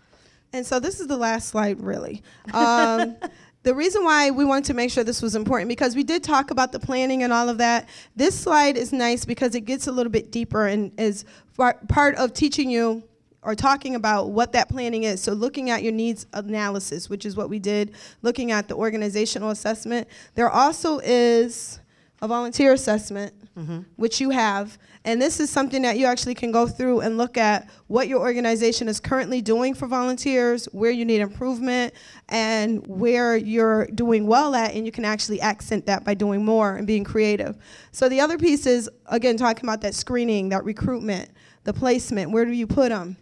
And so this is the last slide, really. Um, the reason why we wanted to make sure this was important because we did talk about the planning and all of that. This slide is nice because it gets a little bit deeper and is part of teaching you or talking about what that planning is. So looking at your needs analysis, which is what we did, looking at the organizational assessment. There also is a volunteer assessment, mm-hmm. which you have. And this is something that you actually can go through and look at what your organization is currently doing for volunteers, where you need improvement, and where you're doing well at, and you can actually accent that by doing more and being creative. So the other piece is, again, talking about that screening, that recruitment, the placement, where do you put them?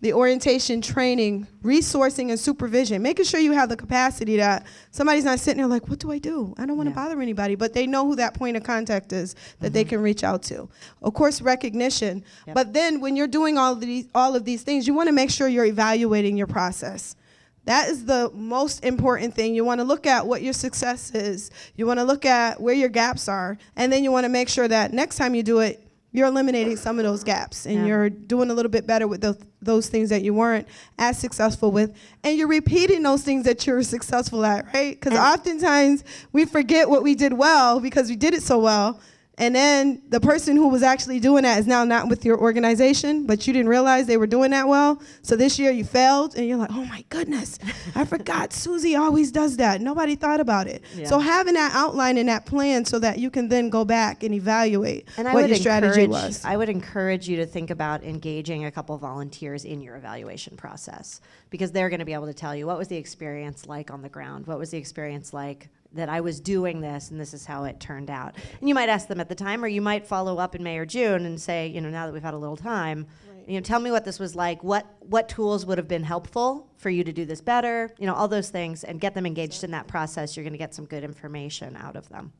The orientation, training, resourcing, and supervision, making sure you have the capacity that somebody's not sitting there like, what do I do? I don't want to Yeah. bother anybody, but they know who that point of contact is that they mm-hmm. can reach out to. Of course, recognition, Yep. but then when you're doing all of these, all of these things, you want to make sure you're evaluating your process. That is the most important thing. You want to look at what your success is. You want to look at where your gaps are, and then you want to make sure that next time you do it, you're eliminating some of those gaps and Yeah. you're doing a little bit better with those, those things that you weren't as successful with and you're repeating those things that you were successful at right because oftentimes we forget what we did well because we did it so well and then the person who was actually doing that is now not with your organization but you didn't realize they were doing that well. So this year you failed and you're like oh my goodness i forgot susie always does that. Nobody thought about it. So having that outline and that plan so that you can then go back and evaluate And I what would your strategy was. I would encourage you to think about engaging a couple volunteers in your evaluation process because they're going to be able to tell you what was the experience like on the ground, what was the experience like that I was doing this and this is how it turned out. And you might ask them at the time, or you might follow up in May or June and say, you know, now that we've had a little time, you know, tell me what this was like. What what tools would have been helpful for you to do this better? You know, all those things, and get them engaged in that process. You're going to get some good information out of them.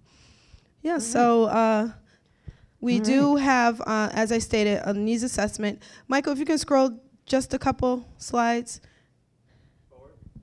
Yeah, so uh, we do have, uh, as I stated, a needs assessment. Michael, if you can scroll just a couple slides.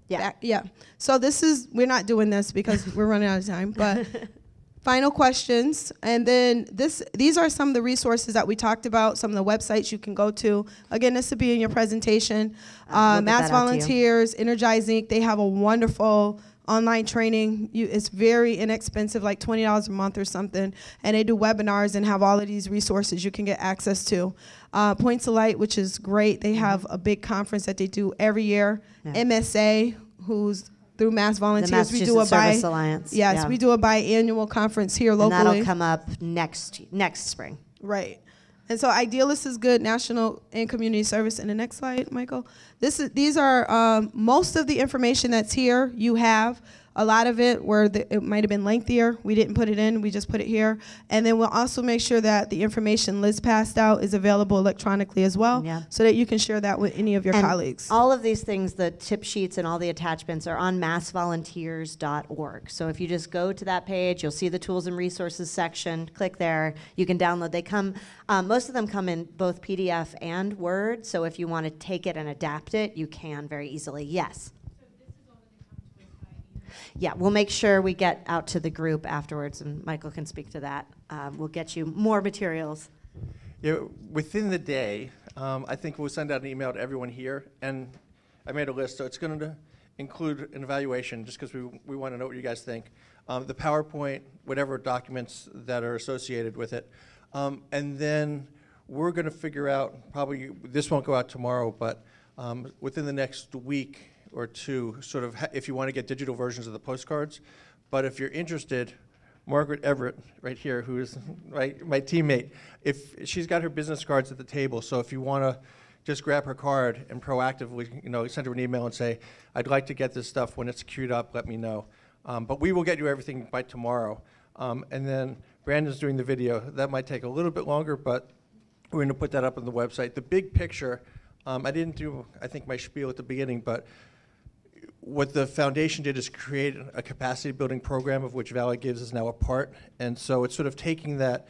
Yeah. Back- yeah. So this is, we're not doing this because we're running out of time, but final questions. And then this, these are some of the resources that we talked about, some of the websites you can go to. Again, this will be in your presentation. Uh, Mass that out to you. Volunteers, energizing they have a wonderful online training. You, it's very inexpensive, like $20 a month or something. And they do webinars and have all of these resources you can get access to. Uh, Points of Light, which is great. They have a big conference that they do every year. Mm-hmm. Yeah. MSA, who's through Mass Volunteers, we do a bi- Alliance. Yes, yeah. we do a biannual conference here And locally. that'll come up next next spring. Right. And so Idealist is good, national and community service. And the next slide, Michael. This is these are um, most of the information that's here. You have a lot of it where the, it might have been lengthier. We didn't put it in. We just put it here. And then we'll also make sure that the information Liz passed out is available electronically as well, Yeah. so that you can share that with any of your And colleagues. All of these things, the tip sheets and all the attachments are on massvolunteers.org. So if you just go to that page, you'll see the tools and resources section. Click there. You can download. They come, um, most of them come in both PDF and Word. So if you want to take it and adapt it, you can very easily. Yes. Yeah, we'll make sure we get out to the group afterwards, and Michael can speak to that. Um, we'll get you more materials. Yeah, within the day, um, I think we'll send out an email to everyone here, and I made a list, so it's gonna, include an evaluation, just because we, we want to know what you guys think. Um, the PowerPoint, whatever documents that are associated with it. Um, and then we're going to figure out, probably, this won't go out tomorrow, but um, within the next week or two, sort of, if you want to get digital versions of the postcards. But if you're interested, Margaret Everett, right here, who is my, my teammate, if she's got her business cards at the table, so if you want to just grab her card and proactively, you know, send her an email and say, I'd like to get this stuff when it's queued up, let me know. Um, but we will get you everything by tomorrow. Um, and then Brandon's doing the video. That might take a little bit longer, but we're going to put that up on the website. The big picture, um, I didn't do, I think, my spiel at the beginning, but what the foundation did is create a capacity building program of which Valley Gives is now a part. And so it's sort of taking that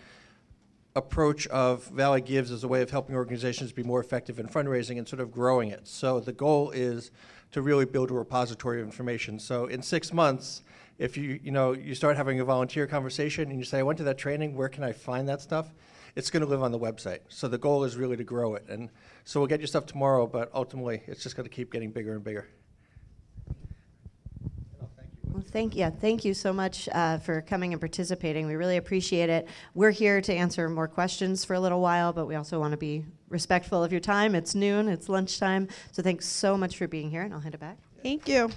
approach of Valley Gives as a way of helping organizations be more effective in fundraising and sort of growing it. So the goal is to really build a repository of information. So in six months, if you you know you start having a volunteer conversation and you say, I went to that training, where can I find that stuff? It's going to live on the website. So the goal is really to grow it. And so we'll get you stuff tomorrow, but ultimately it's just going to keep getting bigger and bigger. Thank yeah, thank you so much uh, for coming and participating. We really appreciate it. We're here to answer more questions for a little while, but we also want to be respectful of your time. It's noon, it's lunchtime, so thanks so much for being here, and I'll hand it back. Thank you.